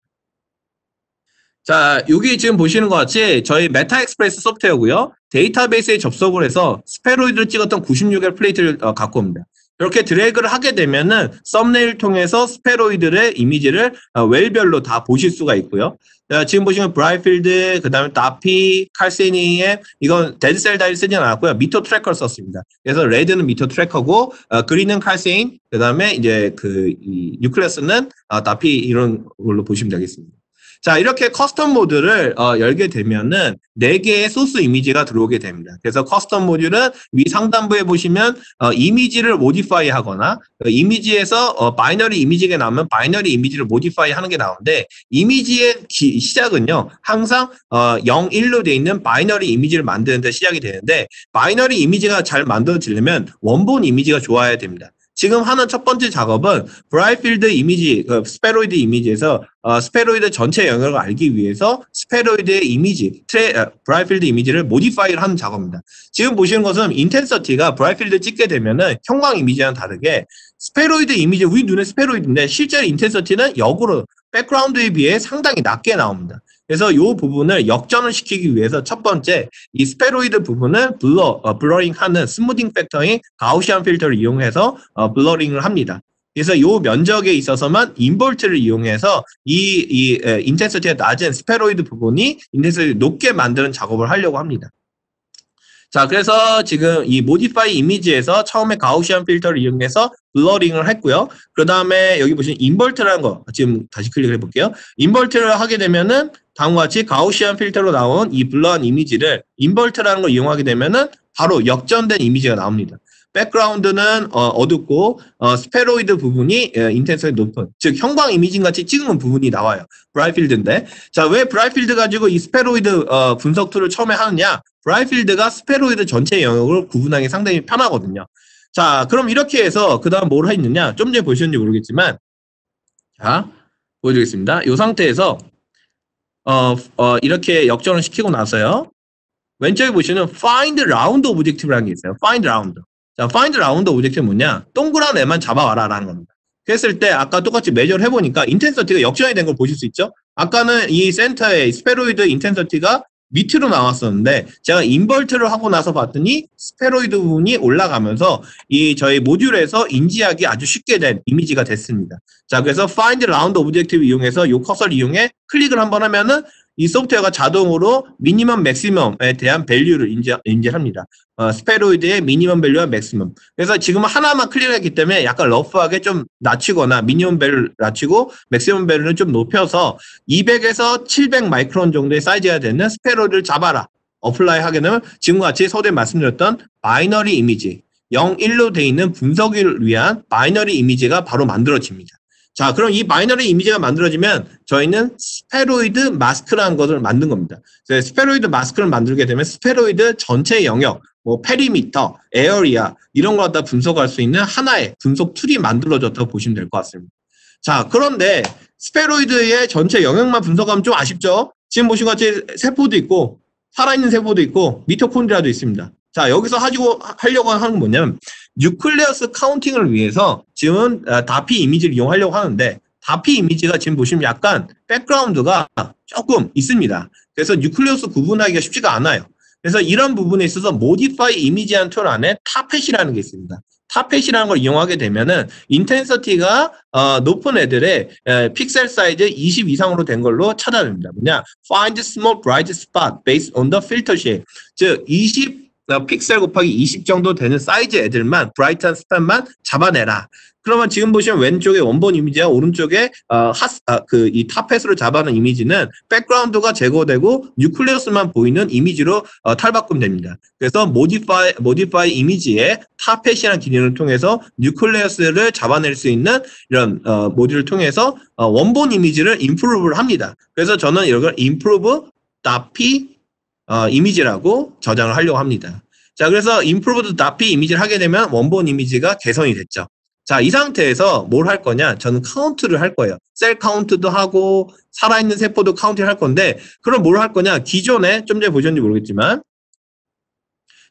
자, 여기 지금 보시는 것 같이 저희 MetaXpress 소프트웨어고요. 데이터베이스에 접속을 해서 spheroid를 찍었던 96 well plate를 어, 갖고 옵니다. 이렇게 드래그를 하게 되면은 썸네일 통해서 spheroid의 이미지를 어, well별로 다 보실 수가 있고요. 자, 지금 보시면 bright field, 그 다음에 다피, 칼세니의 이건 dead cell dye를 쓰지 않았고요. mito tracker를 썼습니다. 그래서 레드는 mito tracker고 어, 그린은 calcein, 그 다음에 이제 그 nucleus는 어, DAPI 이런 걸로 보시면 되겠습니다. 자, 이렇게 custom module을 어, 열게 되면은 4개의 source image가 들어오게 됩니다. 그래서 custom module은 위 상단부에 보시면 어, 이미지를 modify 하거나 그 이미지에서 어, binary image가 나오면 binary image를 modify 하는 게 나오는데 이미지의 기, 시작은요. 항상 어, 0, 1로 되어 있는 binary image를 만드는 데 시작이 되는데 binary image가 잘 만들어지려면 원본 이미지가 좋아야 됩니다. 지금 하는 첫 번째 작업은 bright field image, 그 spheroid image에서 어, spheroid 전체 영역을 알기 위해서 spheroid의 이미지, 트레, 어, bright field image를 modify를 하는 작업입니다. 지금 보시는 것은 intensity가 bright field 찍게 되면은 형광 이미지와는 다르게 spheroid image, 우리 눈에 spheroid인데 실제로 intensity는 역으로 background에 비해 상당히 낮게 나옵니다. 그래서 이 부분을 역전을 시키기 위해서 첫 번째 이 spheroid 부분을 blur 어, blurring 하는 smoothing factor인 Gaussian filter를 이용해서 어, blurring을 합니다. 그래서 이 면적에 있어서만 invert를 이용해서 이, 이 에, intensity가 낮은 spheroid 부분이 intensity 높게 만드는 작업을 하려고 합니다. 자, 그래서 지금 이 modify image에서 처음에 Gaussian filter를 이용해서 blurring을 했고요. 그 다음에 여기 보시면 invert라는 거 지금 다시 클릭을 해볼게요. invert를 하게 되면은 다음과 같이 Gaussian filter로 나온 이 blur한 이미지를 invert라는 걸 이용하게 되면은 바로 역전된 이미지가 나옵니다. background는 어, 어둡고 어, spheroid 부분이 예, intensity 높은 즉 형광 이미징 같이 찍은 부분이 나와요. 브라이필드인데 자왜 브라이필드 가지고 이 spheroid 어, 분석 tool을 처음에 하느냐 bright field가 spheroid 전체 영역을 구분하기 상당히 편하거든요. 자 그럼 이렇게 해서 그 다음 뭘 했느냐 좀 전에 보셨는지 모르겠지만 자 보여드리겠습니다. 이 상태에서 어, 어, 이렇게 역전을 시키고 나서요. 왼쪽에 보시면 find round object라는 게 있어요. find round. 자, find round object이 뭐냐? 동그란 애만 잡아와라라는 겁니다. 그랬을 때 아까 똑같이 measure를 해보니까 intensity가 역전이 된 걸 보실 수 있죠? 아까는 이 센터에 spheroid intensity가 밑으로 나왔었는데 제가 invert를 하고 나서 봤더니 spheroid 부분이 올라가면서 이 저희 모듈에서 인지하기 아주 쉽게 된 이미지가 됐습니다. 자 그래서 find round object 이용해서 이 커서를 이용해 클릭을 한번 하면은 이 소프트웨어가 자동으로 minimum maximum에 대한 value를 인지, 인지합니다. 어, spheroid의 minimum value와 maximum. 그래서 지금 하나만 클릭했기 때문에 약간 rough하게 좀 낮추거나 minimum value 낮추고 maximum value는 좀 높여서 200에서 700 마이크론 정도의 사이즈가 되는 spheroid를 잡아라. apply 하게 되면 지금과 같이 서두에 말씀드렸던 binary image 0, 1로 돼 있는 분석을 위한 binary image가 바로 만들어집니다. 자, 그럼 이 binary image가 만들어지면 저희는 spheroid mask라는 것을 만든 겁니다. spheroid mask를 만들게 되면 spheroid 전체 영역, 뭐 perimeter, area 이런 거 갖다 분석할 수 있는 하나의 분석 tool이 만들어졌다고 보시면 될 것 같습니다. 자, 그런데 spheroid의 전체 영역만 분석하면 좀 아쉽죠? 지금 보신 것 같이 세포도 있고 살아있는 세포도 있고 미토콘드리아도 있습니다. 자, 여기서 하고, 하려고 하는 건 뭐냐면, nucleus counting을 위해서 지금은 아, DAPI image를 이용하려고 하는데, DAPI image가 지금 보시면 약간 background가 조금 있습니다. 그래서 nucleus 구분하기가 쉽지가 않아요. 그래서 이런 부분에 있어서 modify image란 tool 안에 top hat이라는 게 있습니다. top hat이라는 걸 이용하게 되면은 intensity가 어, 높은 애들의 에, pixel size 20 이상으로 된 걸로 찾아냅니다. 뭐냐? Find small bright spot based on the filter shape. 즉 20 픽셀 곱하기 20 정도 되는 사이즈 애들만 bright한 spot만 잡아내라. 그러면 지금 보시면 왼쪽에 원본 이미지와 오른쪽에 어, 핫, 아, 그 이 top hat으로 잡아놓은 이미지는 background가 제거되고 nucleus만 보이는 이미지로 어, 탈바꿈 됩니다. 그래서 modify modify image의 top hat이라는 기능을 통해서 nucleus를 잡아낼 수 있는 이런 어, 모듈을 통해서 어, 원본 이미지를 improve를 합니다. 그래서 저는 이걸 improved DAPI 어, image라고 저장을 하려고 합니다. 자, 그래서 improved DAPI image를 하게 되면 원본 이미지가 개선이 됐죠. 자, 이 상태에서 뭘 할 거냐? 저는 카운트를 할 거예요. cell count도 하고, 살아있는 세포도 카운트를 할 건데, 그럼 뭘 할 거냐? 기존에, 좀 전에 보셨는지 모르겠지만,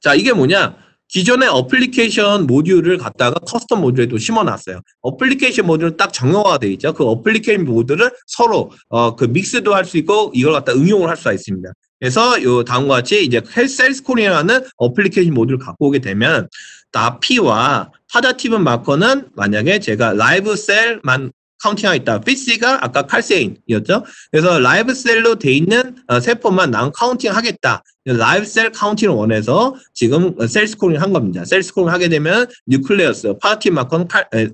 자, 이게 뭐냐? 기존의 application module을 갖다가 custom module에 또 심어놨어요. application module은 딱 정형화가 되어 있죠. 그 application module을 서로 어, 그 mix도 할 수 있고 이걸 갖다 응용을 할 수가 있습니다. 그래서 요 다음과 같이 이제 Cell Scoring이라는 application 모듈을 갖고 오게 되면 DAPI와 positive marker는 만약에 제가 live cell만 counting하고 있다. 피시가 아까 칼세인이었죠. 그래서 live cell로 돼 있는 어, 세포만 난 counting 하겠다. live cell counting을 원해서 지금 cell scoring 한 겁니다. cell scoring 하게 되면 nucleus, positive marker는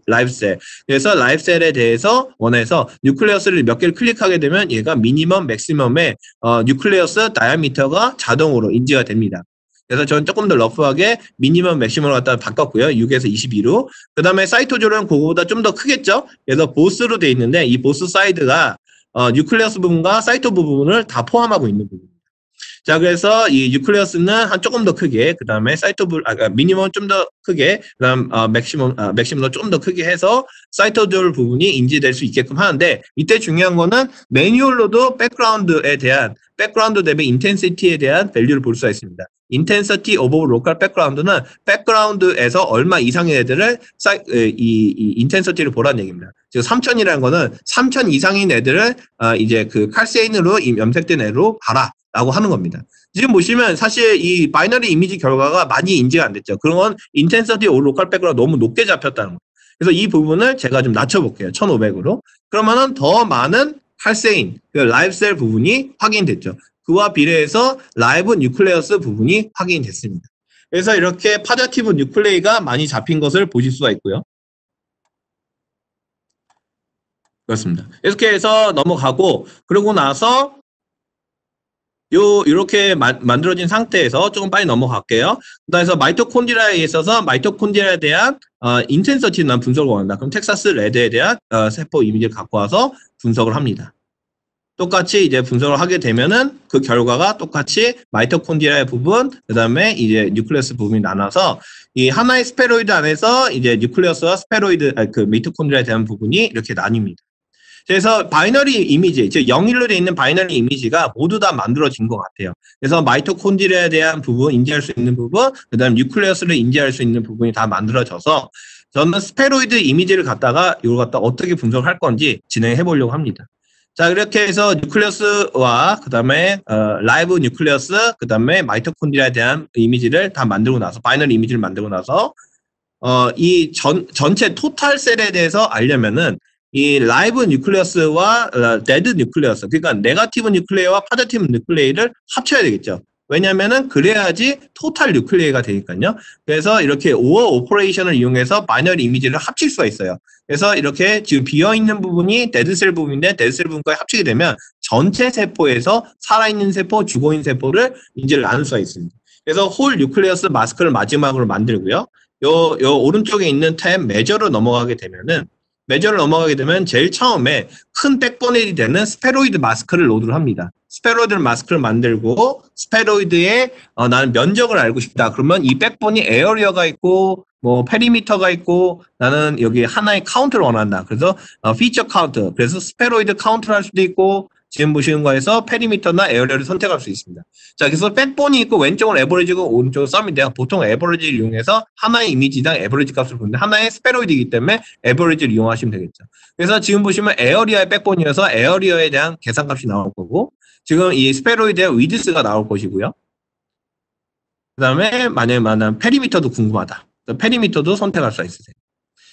live cell. 그래서 live cell에 대해서 원해서 nucleus를 몇 개를 클릭하게 되면 얘가 minimum, maximum의 어, nucleus diameter가 자동으로 인지가 됩니다. 그래서 저는 조금 더 rough하게 minimum maximum을 갖다 바꿨고요. 6에서 22로. 그 다음에 cytosol은 그거보다 좀 더 크겠죠. 그래서 both로 돼 있는데 이 both side가 어, nucleus 부분과 cyto 부분을 다 포함하고 있는 부분. 자, 그래서 이 nucleus는 한 조금 더 크게, 그 다음에 cytosol, 아, 그러니까 minimum 좀 더 크게, 그 다음, 어, maximum, 아, maximum도 좀더 크게 해서 cytosol 부분이 인지될 수 있게끔 하는데, 이때 중요한 거는 매뉴얼로도 백그라운드에 대한, 백그라운드 대비 intensity에 대한 value를 볼 수가 있습니다. intensity above local background는 백그라운드에서 얼마 이상의 애들을 사이, 이, 이 intensity를 보라는 얘기입니다. 즉 3000이라는 거는 3000 이상인 애들을 어, 이제 그 칼세인으로 염색된 애로 봐라. 라고 하는 겁니다. 지금 보시면 사실 이 binary 이미지 결과가 많이 인지가 안 됐죠. 그런 건 intensity above local background 너무 높게 잡혔다는 거예요. 그래서 이 부분을 제가 좀 낮춰볼게요. 1500으로. 그러면은 더 많은 calcein, 그 live cell 부분이 확인됐죠. 그와 비례해서 live nucleus 부분이 확인됐습니다. 그래서 이렇게 positive nuclei가 많이 잡힌 것을 보실 수가 있고요. 그렇습니다. 이렇게 해서 넘어가고 그러고 나서 요 이렇게 마, 만들어진 상태에서 조금 빨리 넘어갈게요. 그다음에서 mitochondria에 있어서 mitochondria에 대한 어, intensity는 분석을 원한다. 그럼 Texas Red에 대한 어, 세포 이미지를 갖고 와서 분석을 합니다. 똑같이 이제 분석을 하게 되면은 그 결과가 똑같이 mitochondria의 부분, 그 다음에 이제 nucleus 부분이 나눠서 이 하나의 spheroid 안에서 이제 nucleus와 spheroid, 아니, 그 미토콘드리아에 대한 부분이 이렇게 나뉩니다. 그래서 binary 이미지, 즉 0, 1로 되어 있는 binary 이미지가 모두 다 만들어진 것 같아요. 그래서 mitochondria에 대한 부분, 인지할 수 있는 부분, 그 다음 nucleus를 인지할 수 있는 부분이 다 만들어져서 저는 spheroid 이미지를 갖다가 이걸 갖다 어떻게 분석할 건지 진행해 보려고 합니다. 자, 이렇게 해서 nucleus와 그 다음에 어, live nucleus, 그 다음에 mitochondria에 대한 이미지를 다 만들고 나서, binary 이미지를 만들고 나서 어, 이 전, 전체 total cell에 대해서 알려면은 이 live nucleus와 dead nucleus, 그러니까 negative nuclei와 positive nuclei를 합쳐야 되겠죠. 왜냐면은 그래야지 total nuclei가 되니까요. 그래서 이렇게 OR operation을 이용해서 binary 이미지를 합칠 수가 있어요. 그래서 이렇게 지금 비어 있는 부분이 dead cell 부분인데 dead cell 부분까지 합치게 되면 전체 세포에서 살아있는 세포, 죽어있는 세포를 인지를 나눌 수가 있습니다. 그래서 whole nucleus mask를 마지막으로 만들고요. 요, 요 오른쪽에 있는 tab measure로 넘어가게 되면은 measure를 넘어가게 되면 제일 처음에 큰 backbone이 되는 spheroid mask를 load를 합니다. spheroid mask를 만들고 spheroid의 어, 나는 면적을 알고 싶다. 그러면 이 backbone이 area가 있고 뭐 perimeter가 있고 나는 여기 하나의 카운트를 원한다. 그래서 어, feature count. 그래서 spheroid count를 할 수도 있고 지금 보시는 거에서 perimeter나 area를 선택할 수 있습니다. 자, 그래서 백본이 있고 왼쪽은 에버리지고 오른쪽은 썸인데요. 보통 에버리지를 이용해서 하나의 이미지당 average 값을 보는데 하나의 spheroid이기 때문에 average를 이용하시면 되겠죠. 그래서 지금 보시면 area의 backbone이어서 area에 대한 계산값이 나올 거고 지금 이 spheroid의 width가 나올 것이고요. 그 다음에 만약에 만약 perimeter도 궁금하다. perimeter도 선택할 수 있으세요.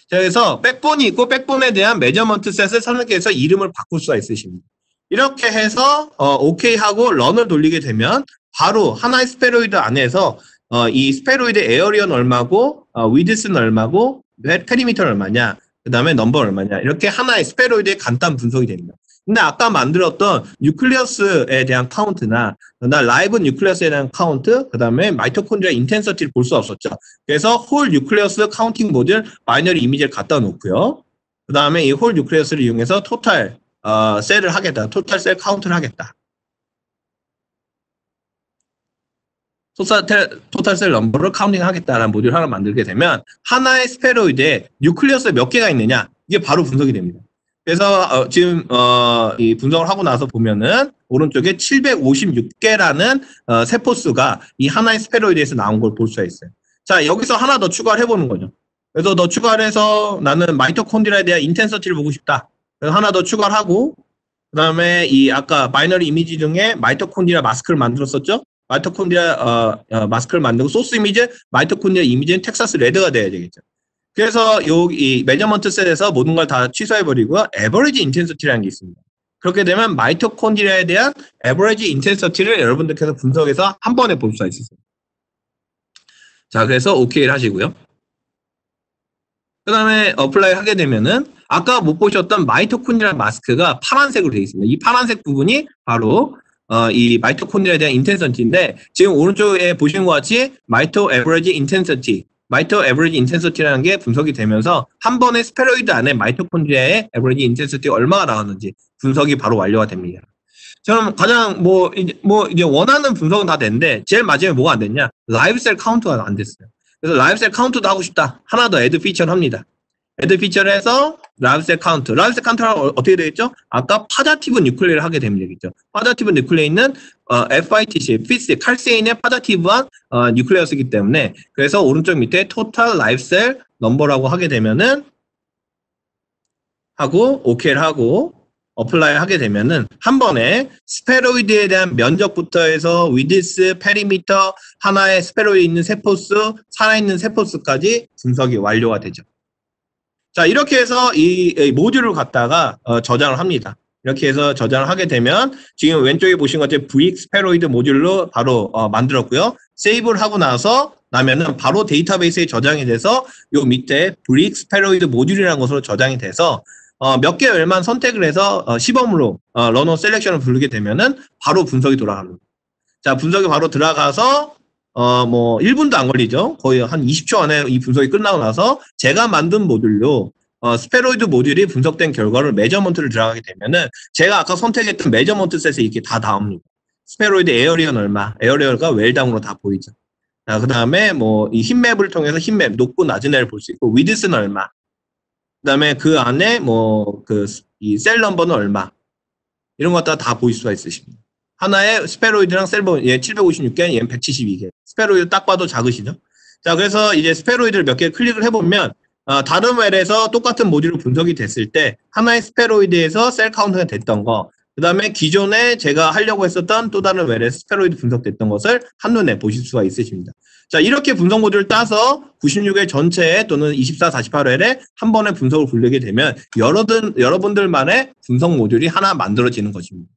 자, 그래서 backbone이 있고 backbone에 대한 measurement set을 선택해서 이름을 바꿀 수가 있으십니다. 이렇게 해서 어, 오케이 하고 run을 돌리게 되면 바로 하나의 spheroid 안에서 어, 이 spheroid area는 얼마고 어, width는 얼마고 perimeter는 얼마냐 그 다음에 number 얼마냐 이렇게 하나의 spheroid의 간단 분석이 됩니다. 근데 아까 만들었던 nucleus에 대한 카운트나 나 live nucleus에 대한 카운트 그 다음에 mitochondria intensity를 볼 수 없었죠. 그래서 whole nucleus counting 모듈 binary 이미지를 갖다 놓고요. 그 다음에 이 홀 뉴클리어스를 이용해서 토탈 어, 셀을 하겠다. 토탈 셀 카운트를 하겠다. 토탈, 토탈 셀 넘버를 카운팅 하겠다라는 모듈 하나 만들게 되면 하나의 spheroid에 nucleus 몇 개가 있느냐 이게 바로 분석이 됩니다. 그래서 어, 지금 어, 이 분석을 하고 나서 보면은 오른쪽에 756개라는 어, 세포수가 이 하나의 spheroid에서 나온 걸 볼 수가 있어요. 자 여기서 하나 더 추가를 해보는 거죠. 그래서 더 추가를 해서 나는 mitochondria에 대한 intensity를 보고 싶다. 하나 더 추가를 하고 그 다음에 이 아까 binary 이미지 중에 mitochondria mask를 만들었었죠. mitochondria 어, 어, mask를 만들고 source image mitochondria 이미지는 Texas Red가 돼야 되겠죠. 그래서 여기 measurement set에서 모든 걸 다 취소해 버리고 average intensity라는 게 있습니다. 그렇게 되면 mitochondria에 대한 average intensity를 여러분들께서 분석해서 한 번에 볼 수가 있어요. 자, 그래서 OK를 하시고요. 그 다음에 apply 하게 되면은 아까 못 보셨던 mitochondria mask가 파란색으로 되어 있습니다. 이 파란색 부분이 바로 어, 이 mitochondria에 대한 intensity인데 지금 오른쪽에 보시는 것 같이 mito average intensity mito average intensity라는 게 분석이 되면서 한 번에 spheroid 안에 mitochondria의 average intensity가 얼마가 나왔는지 분석이 바로 완료가 됩니다. 저는 가장 뭐 이제 뭐 이제 원하는 분석은 다 됐는데 제일 마지막에 뭐가 안 됐냐? live cell count가 안 됐어요. 그래서 live cell count도 하고 싶다. 하나 더 add feature를 합니다. feature를 해서 live cell count. live cell count가 어떻게 되겠죠? 아까 positive nuclei를 하게 되면 되겠죠. positive nuclei는 어, FITC, 피스, 칼세인의 파자티브한 어, 뉴클레어스이기 때문에 그래서 오른쪽 밑에 total live cell number라고 하게 되면은 하고 OK를 하고 apply 하게 되면은 한 번에 spheroid에 대한 면적부터 해서 width, perimeter, 하나의 spheroid 있는 세포수, 살아있는 세포수까지 분석이 완료가 되죠. 자, 이렇게 해서 이, 모듈을 갖다가 어, 저장을 합니다. 이렇게 해서 저장을 하게 되면 지금 왼쪽에 보신 것처럼 BRIC spheroid 모듈로 바로 어, 만들었고요. save를 하고 나서 나면은 바로 데이터베이스에 저장이 돼서 요 밑에 BRIC spheroid 모듈이라는 것으로 저장이 돼서 어, 몇 개 well만 선택을 해서 어, 시범으로 어, run on selection을 부르게 되면은 바로 분석이 돌아가는 자, 분석이 바로 들어가서 어, 뭐, 1분도 안 걸리죠. 거의 한 20초 안에 이 분석이 끝나고 나서 제가 만든 모듈로 어, spheroid 모듈이 분석된 결과를 measurement를 들어가게 되면은 제가 아까 선택했던 measurement set에 이렇게 다 나옵니다. spheroid area는 얼마, area가 well당으로 다 보이죠. 자, 그 다음에 뭐, 이 heat map을 통해서 heat map, 높고 낮은 애를 볼 수 있고, width는 얼마. 그 다음에 그 안에 뭐, 그, 이 cell number는 얼마 이런 것다 보일 수가 있으십니다. 하나의 spheroid당 cell number 얘 756개, 얘는 172개. spheroid 딱 봐도 작으시죠? 자, 그래서 이제 spheroid를 몇 개 클릭을 해보면 어, 다른 well에서 똑같은 모듈로 분석이 됐을 때 하나의 spheroid에서 cell count가 됐던 거, 그 다음에 기존에 제가 하려고 했었던 또 다른 well에 spheroid 분석됐던 것을 한눈에 보실 수가 있으십니다. 자, 이렇게 분석 모듈을 짜서 96 well 전체에 또는 24, 48 well에 한 번에 분석을 굴리게 되면 여러분, 여러분들만의 분석 모듈이 하나 만들어지는 것입니다.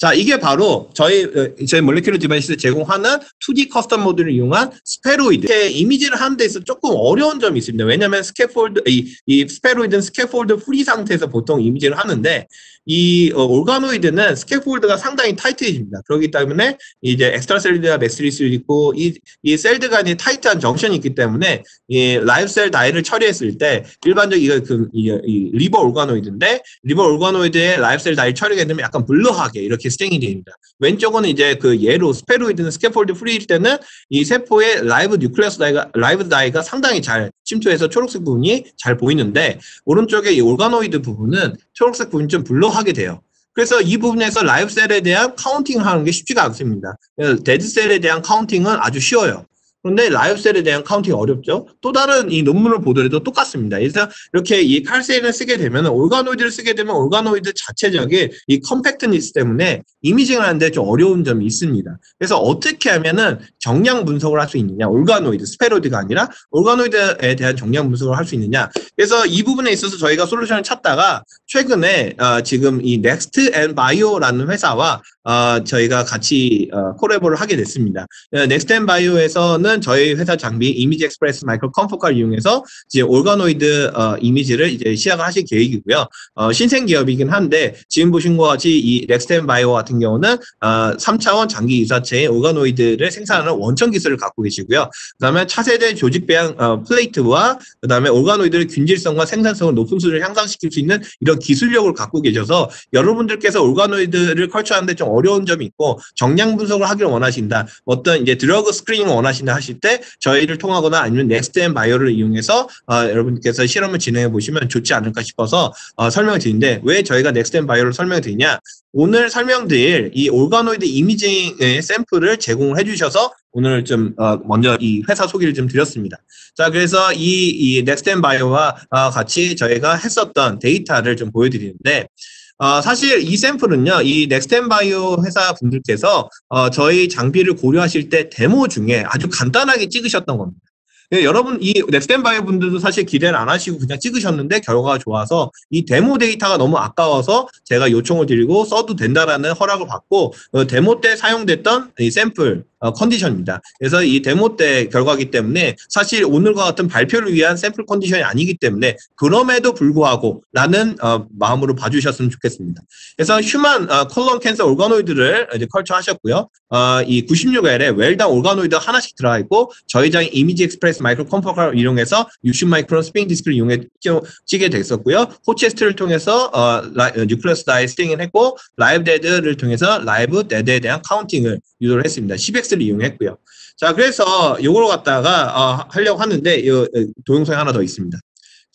자, 이게 바로 저희, 어, 저희 Molecular Devices 제공하는 2D custom module을 이용한 spheroid. 이렇게 이미지를 하는 데 있어 조금 어려운 점이 있습니다. 왜냐하면 scaffold, 이, 이 spheroid는 scaffold free 상태에서 보통 이미지를 하는데 이 어, organoid는 scaffold가 상당히 타이트해집니다. 그렇기 때문에 이제 extracellular matrix들 있고 이, 이 cell들 간의 타이트한 junction이 있기 때문에 이 live cell dye를 처리했을 때 일반적 이거 그 이, 이 liver organoid인데 liver organoid의 live cell dye 처리가 되면 약간 blur하게 이렇게 stain이 됩니다. 왼쪽은 이제 그 예로 spheroid는 scaffold free일 때는 이 세포의 live nucleus dye가 live dye가 상당히 잘 침투해서 초록색 부분이 잘 보이는데 오른쪽에 이 올가노이드 부분은 초록색 부분이 좀 blur하게 돼요. 그래서 이 부분에서 live cell에 대한 counting 하는 게 쉽지가 않습니다. dead cell에 대한 counting은 아주 쉬워요. 그런데 live cell에 대한 counting이 어렵죠. 또 다른 이 논문을 보더라도 똑같습니다. 그래서 이렇게 이 칼세인을 쓰게 되면 올가노이드를 쓰게 되면 올가노이드 자체적인 이 컴팩트니스 때문에 imaging을 하는데 좀 어려운 점이 있습니다. 그래서 어떻게 하면은 정량 분석을 할 수 있느냐, organoid, spheroid가 아니라 organoid에 대한 정량 분석을 할 수 있느냐. 그래서 이 부분에 있어서 저희가 솔루션을 찾다가 최근에 어, 지금 이 넥스트앤바이오라는 회사와 어, 저희가 같이 어, 콜라보를 하게 됐습니다. 넥스트앤바이오에서는 저희 회사 장비 ImageXpress Micro Confocal을 이용해서 이제 올가노이드 어, 이미지를 이제 시작을 하실 계획이고요. 어, 신생 기업이긴 한데 지금 보신 것 같이 이 넥스트앤바이오 같은 경우는 어, 3차원 장기 유사체인 organoid를 생산하는 원천 기술을 갖고 계시고요. 그다음에 차세대 조직 배양 어, 플레이트와 그다음에 organoid의 균질성과 생산성을 높은 수준을 향상시킬 수 있는 이런 기술력을 갖고 계셔서 여러분들께서 organoid를 culture하는데 좀 어려운 점이 있고 정량 분석을 하기를 원하신다. 어떤 이제 drug screening을 원하신다 하실 때 저희를 통하거나 아니면 넥스트앤바이오를 이용해서 어, 여러분께서 실험을 진행해 보시면 좋지 않을까 싶어서 어, 설명을 드리는데 왜 저희가 넥스트앤바이오를 설명을 드리냐? 오늘 설명드릴 이 organoid imaging의 샘플을 제공을 해주셔서 오늘 좀 어, 먼저 이 회사 소개를 좀 드렸습니다. 자, 그래서 이, 이 넥스트앤바이오와 어, 같이 저희가 했었던 데이터를 좀 보여드리는데 어, 사실 이 샘플은요, 이 넥스트앤바이오 회사 분들께서 어, 저희 장비를 고려하실 때 데모 중에 아주 간단하게 찍으셨던 겁니다. 예, 여러분 이 넥스트앤바이오 분들도 사실 기대를 안 하시고 그냥 찍으셨는데 결과가 좋아서 이 데모 데이터가 너무 아까워서 제가 요청을 드리고 써도 된다라는 허락을 받고 어, 데모 때 사용됐던 이 샘플 어, 컨디션입니다. 그래서 이 데모 때 결과기 때문에 사실 오늘과 같은 발표를 위한 샘플 컨디션이 아니기 때문에 그럼에도 불구하고 라는 어, 마음으로 봐주셨으면 좋겠습니다. 그래서 human 어, colon cancer organoid를 이제 culture 하셨고요. 어, 이 96L에 웰당 올가노이드 하나씩 들어가 있고 저희 장비 ImageXpress Micro Confocal를 이용해서 60 micron spinning disk를 이용해 찍게 됐었고요. Hoechst를 통해서 어, 라, nucleus dye staining을 했고 live dead를 통해서 live dead에 대한 counting을 유도를 했습니다. 10x 를 이용했고요. 자, 그래서 이걸 갖다가 어, 하려고 하는데 이 동영상이 하나 더 있습니다.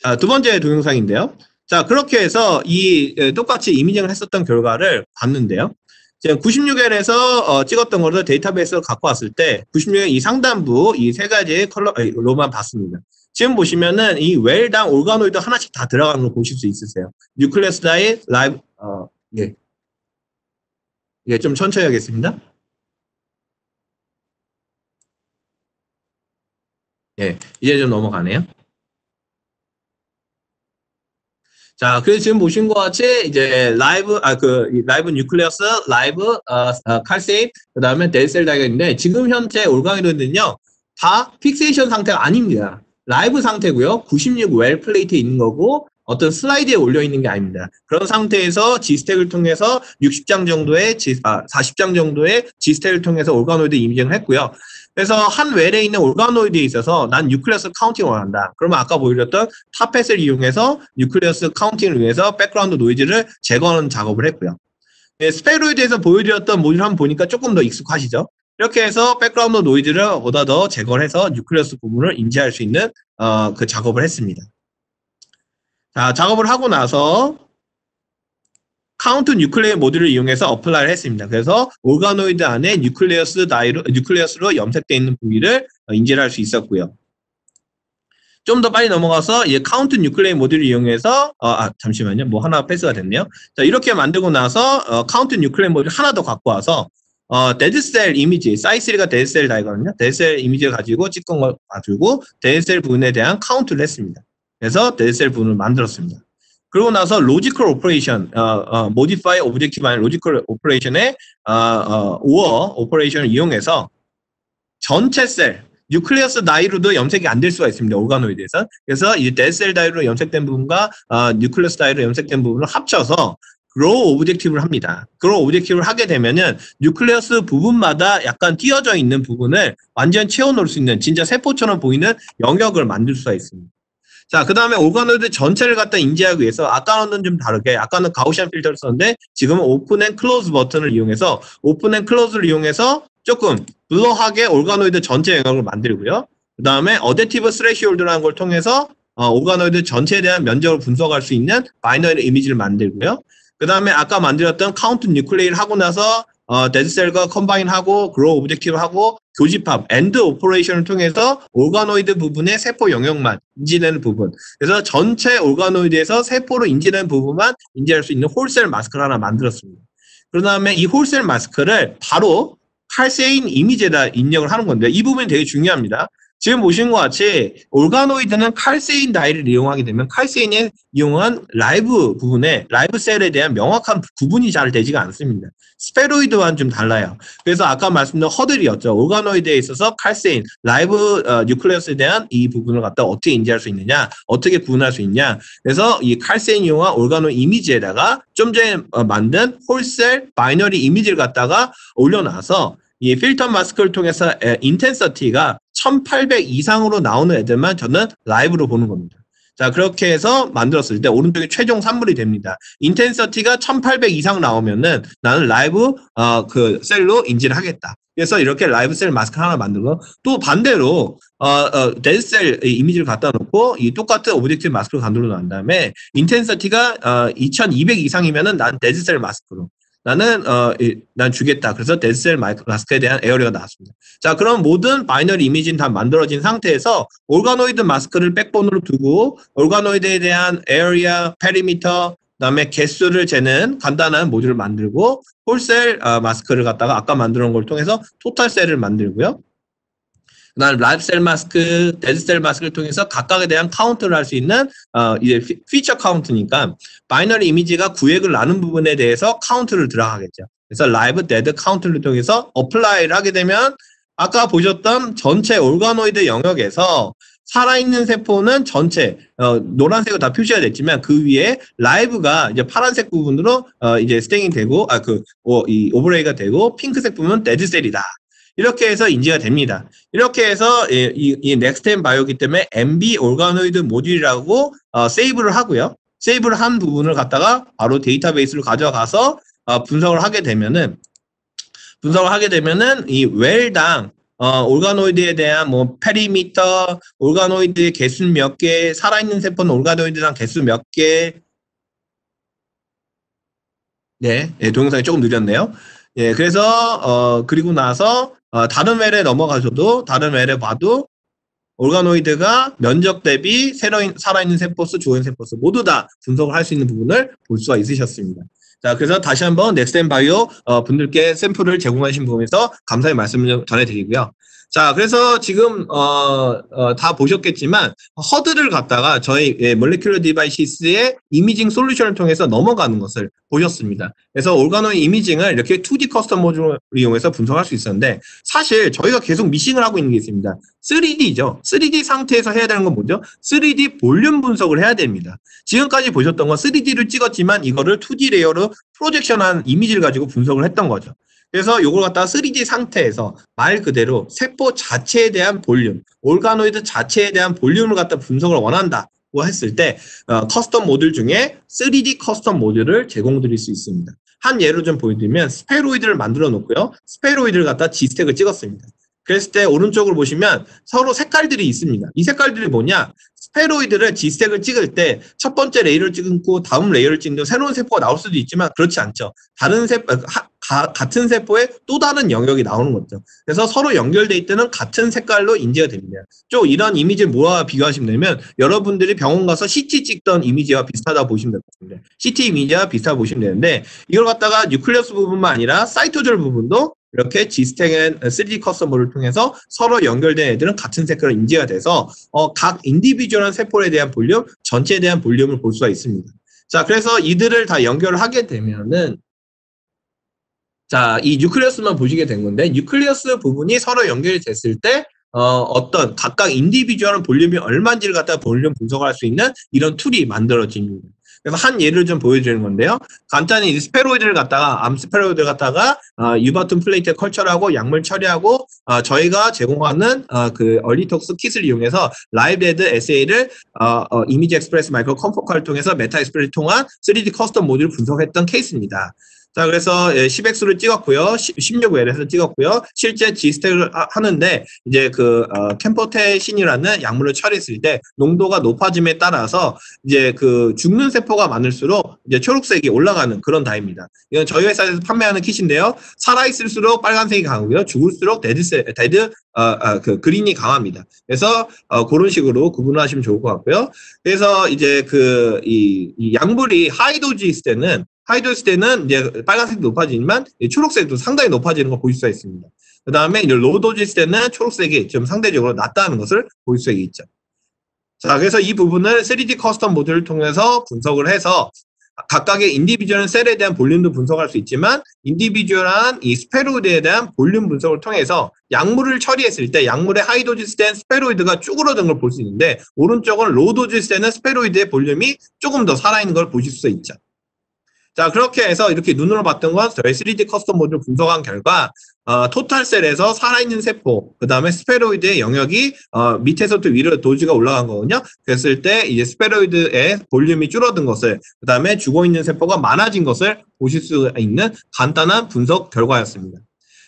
자, 두 번째 동영상인데요. 자, 그렇게 해서 이 똑같이 imaging을 했었던 결과를 봤는데요. 지금 96L에서 어, 찍었던 거를 데이터베이스로 갖고 왔을 때 96L 이 상단부 이 세 가지의 컬러로만 봤습니다. 지금 보시면은 이 well당 organoid 하나씩 다 들어가는 걸 보실 수 있으세요. nucleus dye live 어, 예. 예, 좀 천천히 하겠습니다. 예, 이제 좀 넘어가네요. 자, 그래서 지금 보신 것 같이 이제 라이브 아 그 라이브 뉴클레어스, 라이브 어, 어 칼세입, 그다음에 델셀 다이가 있는데 지금 현재 organoid는요 다 fixation 상태가 아닙니다. 라이브 상태고요. 96 well plate에 있는 거고 어떤 슬라이드에 올려 있는 게 아닙니다. 그런 상태에서 G스택을 통해서 60장 정도의 G, 아, 40장 정도의 G스택을 통해서 올가노이드 이미징을 했고요. 그래서 한 well에 있는 organoid에 있어서 난 nucleus counting을 원한다. 그러면 아까 보여드렸던 top hat을 이용해서 nucleus counting을 위해서 background noise를 제거하는 작업을 했고요. 네, spheroid에서 보여드렸던 모듈 한번 보니까 조금 더 익숙하시죠? 이렇게 해서 background noise를 보다 더 제거를 해서 nucleus 부분을 인지할 수 있는 어, 그 작업을 했습니다. 자, 작업을 하고 나서 count nuclei 모듈을 이용해서 apply를 했습니다. 그래서 오가노이드 안에 nucleus dye로 nucleus로 염색되어 있는 부위를 인지를 할 수 있었고요. 좀 더 빨리 넘어가서 이 count nuclei 모듈을 이용해서 어, 아 잠시만요. 뭐 하나 패스가 됐네요. 자 이렇게 만들고 나서 어, count nuclei 모듈 하나 더 갖고 와서 어, 데드셀 이미지, 사이3가 데드셀 다이거든요. 데드셀 이미지를 가지고 찍은 걸 가지고 dead cell 부분에 대한 카운트를 했습니다. 그래서 dead cell 부분을 만들었습니다. 그러고 나서 logical operation, modify objective 아닌 logical operation의 or operation을 이용해서 전체 cell, nucleus dye로도 염색이 안 될 수가 있습니다. organoid에서. 그래서 이 dead cell dye로 염색된 부분과 어, nucleus dye로 염색된 부분을 합쳐서 grow objective를 합니다. grow objective를 하게 되면은 nucleus 부분마다 약간 띄어져 있는 부분을 완전 채워 놓을 수 있는 진짜 세포처럼 보이는 영역을 만들 수가 있습니다. 자, 그 다음에 오가노이드 전체를 갖다 인지하기 위해서 아까는 좀 다르게 아까는 Gaussian filter를 썼는데 지금은 open and close 버튼을 이용해서 open and close를 이용해서 조금 blur하게 organoid 전체 영역을 만들고요. 그 다음에 adaptive threshold라는 걸 통해서 어, 오가노이드 전체에 대한 면적을 분석할 수 있는 binary 이미지를 만들고요. 그 다음에 아까 만들었던 count nuclei를 하고 나서 어, dead cell과 combine하고 grow objective 하고 교집합, and operation을 통해서 오가노이드 부분의 세포 영역만 인지되는 부분. 그래서 전체 organoid에서 세포로 인지되는 부분만 인지할 수 있는 whole cell mask를 하나 만들었습니다. 그 다음에 이 홀셀 마스크를 바로 칼세인 이미지에다 입력을 하는 건데 이 부분이 되게 중요합니다. 지금 보신 것 같이 올가노이드는 칼세인 다이를 이용하게 되면 칼세인에 이용한 라이브 부분에 라이브 셀에 대한 명확한 구분이 잘 되지가 않습니다. spheroid와는 좀 달라요. 그래서 아까 말씀드린 허들이었죠. 올가노이드에 있어서 칼세인, 라이브 어, 뉴클레어스에 대한 이 부분을 갖다 어떻게 인지할 수 있느냐, 어떻게 구분할 수 있냐. 그래서 이 calcein 이용한 올가노 이미지에다가 좀 전에 어, 만든 whole cell binary 이미지를 갖다가 올려놔서 이 filter mask를 통해서 intensity가 1800 이상으로 나오는 애들만 저는 live로 보는 겁니다. 자, 그렇게 해서 만들었을 때 오른쪽에 최종 산물이 됩니다. intensity가 1800 이상 나오면은 나는 라이브 어, 그 cell로 인지를 하겠다. 그래서 이렇게 live cell mask 하나 만들고 또 반대로 어, 어, dead cell 이미지를 갖다 놓고 이 똑같은 object mask를 만들어 놓은 다음에 intensity가 어, 2200 이상이면은 난 dead cell mask로 나는 어, 난 주겠다. 그래서 dead cell mask에 대한 area가 나왔습니다. 자, 그럼 모든 binary 이미지는 다 만들어진 상태에서 organoid mask를 backbone으로 두고 organoid에 대한 area, perimeter, 그다음에 개수를 재는 간단한 모듈을 만들고 whole cell 어, mask를 갖다가 아까 만들어 놓은 걸 통해서 total cell을 만들고요. 그 다음 live cell mask, dead cell mask를 통해서 각각에 대한 카운트를 할 수 있는 어, 이제 피, 처 카운트니까 binary 이미지가 구획을 나눈 부분에 대해서 카운트를 들어가겠죠. 그래서 live dead count를 통해서 apply를 하게 되면 아까 보셨던 전체 올가노이드 영역에서 살아있는 세포는 전체 어, 노란색으로 다 표시가 됐지만 그 위에 live가 이제 파란색 부분으로 어, 이제 stain이 되고 아그 어, 이 overlay가 되고 핑크색 부분은 dead cell이다. 이렇게 해서 인지가 됩니다. 이렇게 해서 이, 이, 이 넥스텐 바이오기 때문에 MB organoid 모듈이라고 어, save를 하고요. save를 한 부분을 갖다가 바로 데이터베이스로 가져가서 어, 분석을 하게 되면은 분석을 하게 되면은 이 well당 어, organoid에 대한 뭐 perimeter, organoid의 개수 몇 개, 살아있는 세포는 organoid랑 개수 몇 개. 네, 네 동영상이 조금 느렸네요. 예, 그래서 어 그리고 나서 어, 다른 well에 넘어가셔도 다른 well에 봐도 organoid가 면적 대비 살아있는 세포수, 죽은 세포수 모두 다 분석을 할 수 있는 부분을 볼 수가 있으셨습니다. 자, 그래서 다시 한번 넥스트앤바이오 어, 분들께 샘플을 제공하신 부분에서 감사의 말씀을 전해드리고요. 자, 그래서 지금 어, 어, 다 보셨겠지만 허드를 갖다가 저희 예, 몰레큘러 디바이시스의 imaging solution을 통해서 넘어가는 것을 보셨습니다. 그래서 organoid imaging을 이렇게 2D custom 모듈을 이용해서 분석할 수 있었는데 사실 저희가 계속 missing을 하고 있는 게 있습니다. 3D죠. 3D 상태에서 해야 되는 건 뭐죠? 3D 볼륨 분석을 해야 됩니다. 지금까지 보셨던 건 3D를 찍었지만 이거를 2D layer로 projection한 이미지를 가지고 분석을 했던 거죠. 그래서 이걸 갖다가 3D 상태에서 말 그대로 세포 자체에 대한 볼륨, 올가노이드 자체에 대한 볼륨을 갖다 분석을 원한다. 고 했을 때 어, custom 모듈 중에 3D custom 모듈을 제공드릴 수 있습니다. 한 예로 좀 보여드리면 spheroid를 만들어 놓고요. 스페로이드를 갖다 G스택을 찍었습니다. 그랬을 때 오른쪽을 보시면 서로 색깔들이 있습니다. 이 색깔들이 뭐냐? 스페로이드를 G스택을 찍을 때 첫 번째 layer를 찍고 다음 layer를 찍는 새로운 세포가 나올 수도 있지만 그렇지 않죠. 다른 세포, 가, 같은 세포에 또 다른 영역이 나오는 거죠. 그래서 서로 연결돼 있는 같은 색깔로 인지가 됩니다. 좀 이런 이미지를 뭐와 비교하시면 되면 여러분들이 병원 가서 CT 찍던 이미지와 비슷하다 보시면 됩니다. CT 이미지와 비슷하다 보시면 되는데 이걸 갖다가 nucleus 부분만 아니라 cytosol 부분도 이렇게 Z-stack 3D custom 모듈을 통해서 서로 연결된 애들은 같은 색깔로 인지가 돼서 어, 각 individual한 세포에 대한 볼륨, 전체에 대한 볼륨을 볼 수가 있습니다. 자, 그래서 이들을 다 연결을 하게 되면은 자, 이 nucleus만 보시게 된 건데 nucleus 부분이 서로 연결이 됐을 때 어, 어떤 각각 individual한 볼륨이 얼마인지를 갖다 볼륨 분석을 할수 있는 이런 tool이 만들어집니다. 그래서 한 예를 좀 보여드리는 건데요. 간단히 spheroid를 갖다가 암 spheroid를 갖다가 어, U-bottom 플레이트에 culture하고 약물 처리하고 어, 저희가 제공하는 어, 그 EarlyTox kit을 이용해서 라이브레드 SA를 어, 어, ImageXpress Micro Confocal을 통해서 MetaXpress 통한 3D custom 모듈을 분석했던 케이스입니다. 자, 그래서 10x를 예, 찍었고요. 16L에서 찍었고요. 실제 Z-stack을 하는데 이제 그 어, camptothecin이라는 약물을 처리했을 때 농도가 높아짐에 따라서 이제 그 죽는 세포가 많을수록 이제 초록색이 올라가는 그런 dye입니다. 이건 저희 회사에서 판매하는 kit인데요. 살아 있을수록 빨간색이 강하고요. 죽을수록 dead세 dead 어, 어, 그 green이 강합니다. 그래서 어, 그런 식으로 구분하시면 좋을 것 같고요. 그래서 이제 그이 이 약물이 high dose 있을 때는 high dose였을 때는 이제 빨간색이 높아지지만 초록색도 상당히 높아지는 걸 보실 수가 있습니다. 그 다음에 이제 low dose일 때는 초록색이 좀 상대적으로 낮다는 것을 볼 수가 있죠. 자, 그래서 이 부분을 3D custom 모듈을 통해서 분석을 해서 각각의 individual cell에 대한 볼륨도 분석할 수 있지만 individual한 이 spheroid에 대한 볼륨 분석을 통해서 약물을 처리했을 때 약물의 high dose 된 spheroid가 쭈그러든 걸 볼 수 있는데 오른쪽은 low dose 때는 spheroid의 볼륨이 조금 더 살아있는 걸 보실 수 있죠. 자, 그렇게 해서 이렇게 눈으로 봤던 건 저희 3D custom 모듈 분석한 결과 어, total cell에서 살아있는 세포, 그 다음에 spheroid의 영역이 어, 밑에서부터 위로 dose가 올라간 거거든요. 그랬을 때 이제 spheroid의 볼륨이 줄어든 것을, 그 다음에 죽어있는 세포가 많아진 것을 보실 수 있는 간단한 분석 결과였습니다.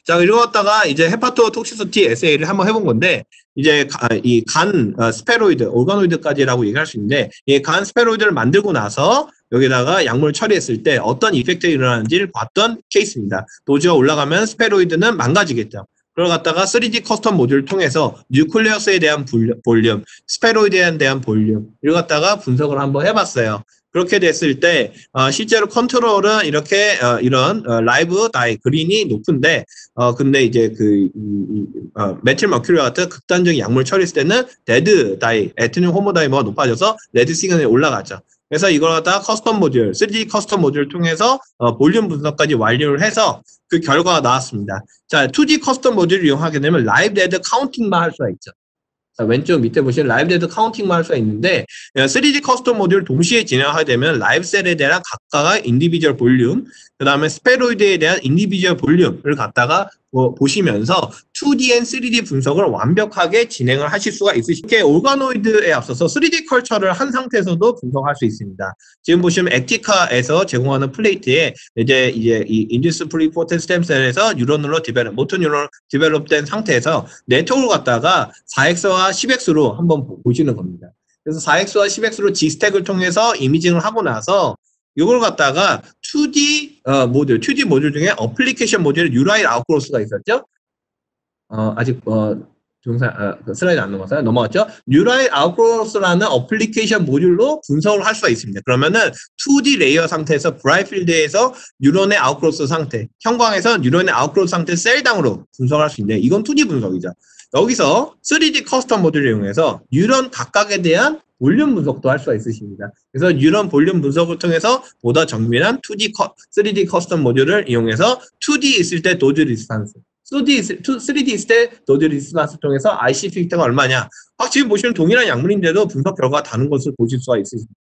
자, 그리고 갖다가 이제 hepatotoxicity assay를 한번 해본 건데, 이제 이 간 어, spheroid, organoid까지라고 얘기할 수 있는데, 이 간 spheroid를 만들고 나서 여기다가 약물 처리했을 때 어떤 effect가 일어나는지를 봤던 케이스입니다. dose가 올라가면 spheroid는 망가지겠죠. 그걸 갖다가 3D custom 모듈을 통해서 nucleus에 대한 볼륨, spheroid에 대한 볼륨 이걸 갖다가 분석을 한번 해봤어요. 그렇게 됐을 때 어, 실제로 컨트롤은 이렇게 어, 이런 어, live dye green이 높은데 어 근데 이제 그 이, 어, methyl mercury 같은 극단적인 약물 처리했을 때는 red dye ethidium homodimer가 높아져서 red signal이 올라가죠. 그래서 이걸 갖다가 custom 모듈, 3D custom 모듈을 통해서 어, 볼륨 분석까지 완료를 해서 그 결과가 나왔습니다. 자, 2D custom 모듈을 이용하게 되면 live dead counting만 할 수가 있죠. 자, 왼쪽 밑에 보시면 라이브 데드 카운팅만 할 수가 있는데 3D 커스텀 모듈 동시에 진행하게 되면 live cell에 대한 각각의 individual 볼륨, 그 다음에 spheroid에 대한 individual 볼륨을 갖다가 뭐 보시면서 2D and 3D 분석을 완벽하게 진행을 하실 수가 있으시게 organoid에 앞서서 3D culture를 한 상태에서도 분석할 수 있습니다. 지금 보시면 액티카에서 제공하는 플레이트에 이제 이제 이 induced pluripotent stem cell에서 뉴런으로 develop, motor neuron develop된 상태에서 네트워크를 갖다가 4X와 10X로 한번 보시는 겁니다. 그래서 4X와 10X로 G스택을 통해서 이미징을 하고 나서 이걸 갖다가 2D 어, 모듈, 2D 모듈 중에 어플리케이션 모듈 UI 아웃크로스가 있었죠. 어, 아직 어, 동사 어, 그 슬라이드 안 넘어서요. 넘어갔죠. neurite outgrowth라는 application 모듈로 분석을 할 수가 있습니다. 그러면은 2D layer 상태에서 bright field에서 뉴런의 outgrowth 상태, 형광에서 뉴런의 outgrowth 상태 cell당으로 분석할 수 있는데 이건 2D 분석이죠. 여기서 3D custom 모듈을 이용해서 뉴런 각각에 대한 볼륨 분석도 할 수가 있으십니다. 그래서 뉴런 볼륨 분석을 통해서 보다 정밀한 2D 커, 3D custom 모듈을 이용해서 2D 있을 때 dose response 3D, 3D 있을 때 dose response 통해서 IC50가 얼마냐 아, 지금 보시면 동일한 약물인데도 분석 결과가 다른 것을 보실 수가 있으십니다.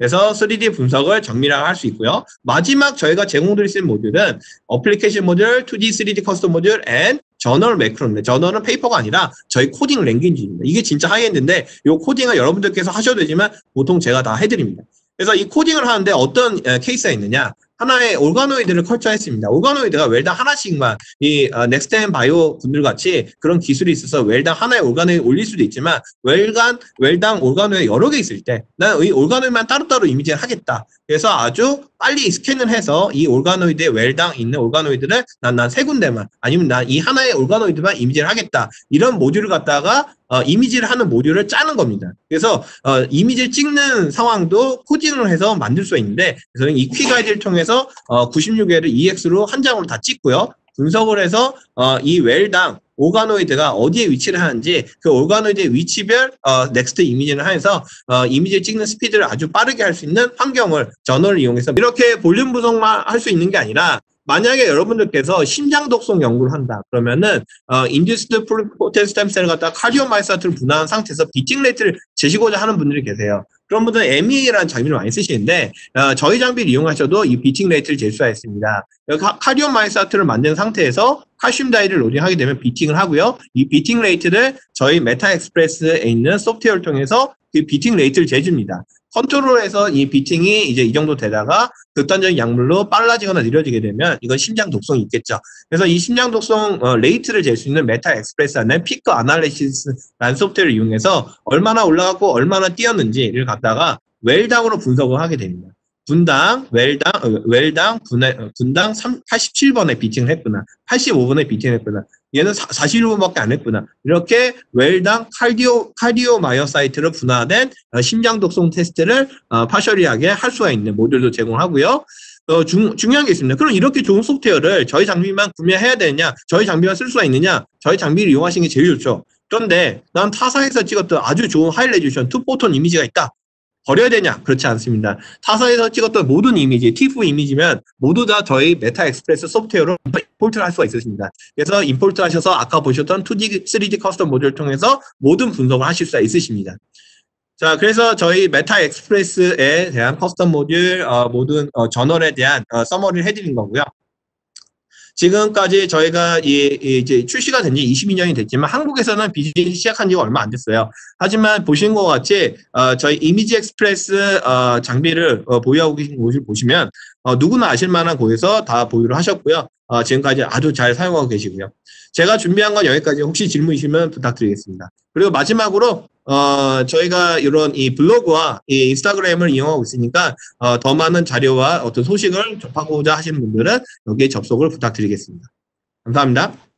그래서 3D 분석을 정밀하게 할 수 있고요. 마지막 저희가 제공드릴 모듈은 어플리케이션 모듈, 2D, 3D custom 모듈, and journal 매크로인데 journal은 페이퍼가 아니라 저희 코딩 language입니다. 이게 진짜 high-end인데 이 코딩은 여러분들께서 하셔도 되지만 보통 제가 다 해드립니다. 그래서 이 코딩을 하는데 어떤 케이스가 있느냐 하나의 organoid를 culture했습니다. organoid가 well당 하나씩만 이 어, 넥스트앤바이오 분들 같이 그런 기술이 있어서 well당 하나의 올가노이드 올릴 수도 있지만 well간 well당 organoid 여러 개 있을 때 난 이 organoid만 따로따로 이미지를 하겠다. 그래서 아주 빨리 스캔을 해서 이 organoid의 well당 있는 organoid를 난 난 세 군데만 아니면 난 이 하나의 organoid만 이미지를 하겠다. 이런 모듈을 갖다가 어, 이미지를 하는 모듈을 짜는 겁니다. 그래서 어, 이미지를 찍는 상황도 코딩을 해서 만들 수 있는데 그래서 이 QuickID를 통해서 어, 96 well을 2X로 한 장으로 다 찍고요. 분석을 해서 어, 이 well당 organoid가 어디에 위치를 하는지 그 organoid의 위치별 어, next 이미지를 하면서 어, 이미지를 찍는 스피드를 아주 빠르게 할 수 있는 환경을 journal을 이용해서 이렇게 볼륨 분석만 할 수 있는 게 아니라 만약에 여러분들께서 심장 독성 연구를 한다 그러면은 어, induced pluripotent stem cell을 갖다 cardiomyocyte를 분화한 상태에서 beating rate를 재시고자 하는 분들이 계세요. 그런 분들은 MEA라는 장비를 많이 쓰시는데 어, 저희 장비를 이용하셔도 이 beating rate를 잴 수가 있습니다. cardiomyocyte를 만든 상태에서 칼슘 dye를 로딩하게 되면 beating을 하고요. 이 beating rate를 저희 MetaXpress에 있는 소프트웨어를 통해서 그 beating rate를 재줍니다. 컨트롤에서 이 beating이 이제 이 정도 되다가 극단적인 약물로 빨라지거나 느려지게 되면 이건 심장 독성이 있겠죠. 그래서 이 심장 독성 어, rate를 잴 수 있는 MetaXpress 안에 peak analysis라는 소프트웨어를 이용해서 얼마나 올라가고 얼마나 뛰었는지를 갖다가 well당으로 분석을 하게 됩니다. 분당, well당, 어, well당, 분당 3, 87번에 beating을 했구나. 85번에 beating을 했구나. 얘는 41번밖에 안 했구나. 이렇게 웰당 칼디오, 마이어사이트로 분화된 어, 심장 독성 테스트를 어, partially하게 할 수가 있는 모듈도 제공하고요. 어, 중, 중요한 게 있습니다. 그럼 이렇게 좋은 소프트웨어를 저희 장비만 구매해야 되느냐? 저희 장비만 쓸 수가 있느냐? 저희 장비를 이용하시는 게 제일 좋죠. 그런데 난 타사에서 찍었던 아주 좋은 high resolution two-photon 이미지가 있다. 버려야 되냐? 그렇지 않습니다. 타사에서 찍었던 모든 이미지, T4 이미지면 모두 다 저희 MetaXpress 소프트웨어로 import를 할 수가 있습니다. 그래서 import 하셔서 아까 보셨던 2D, 3D custom 모듈을 통해서 모든 분석을 하실 수가 있으십니다. 자, 그래서 저희 MetaXpress에 대한 custom 모듈, 어, 모든 어, journal에 대한 어, summary를 해드린 거고요. 지금까지 저희가 이, 이 이제 출시가 된 지 22년이 됐지만 한국에서는 비즈니스 시작한 지가 얼마 안 됐어요. 하지만 보신 것 같이 어, 저희 ImageXpress 어, 장비를 어, 보유하고 계신 곳을 보시면 어, 누구나 아실 만한 곳에서 다 보유를 하셨고요. 어, 지금까지 아주 잘 사용하고 계시고요. 제가 준비한 건 여기까지 혹시 질문 있으면 부탁드리겠습니다. 그리고 마지막으로 어, 저희가 이런 이 블로그와 이 인스타그램을 이용하고 있으니까 어, 더 많은 자료와 어떤 소식을 접하고자 하시는 분들은 여기에 접속을 부탁드리겠습니다. 감사합니다.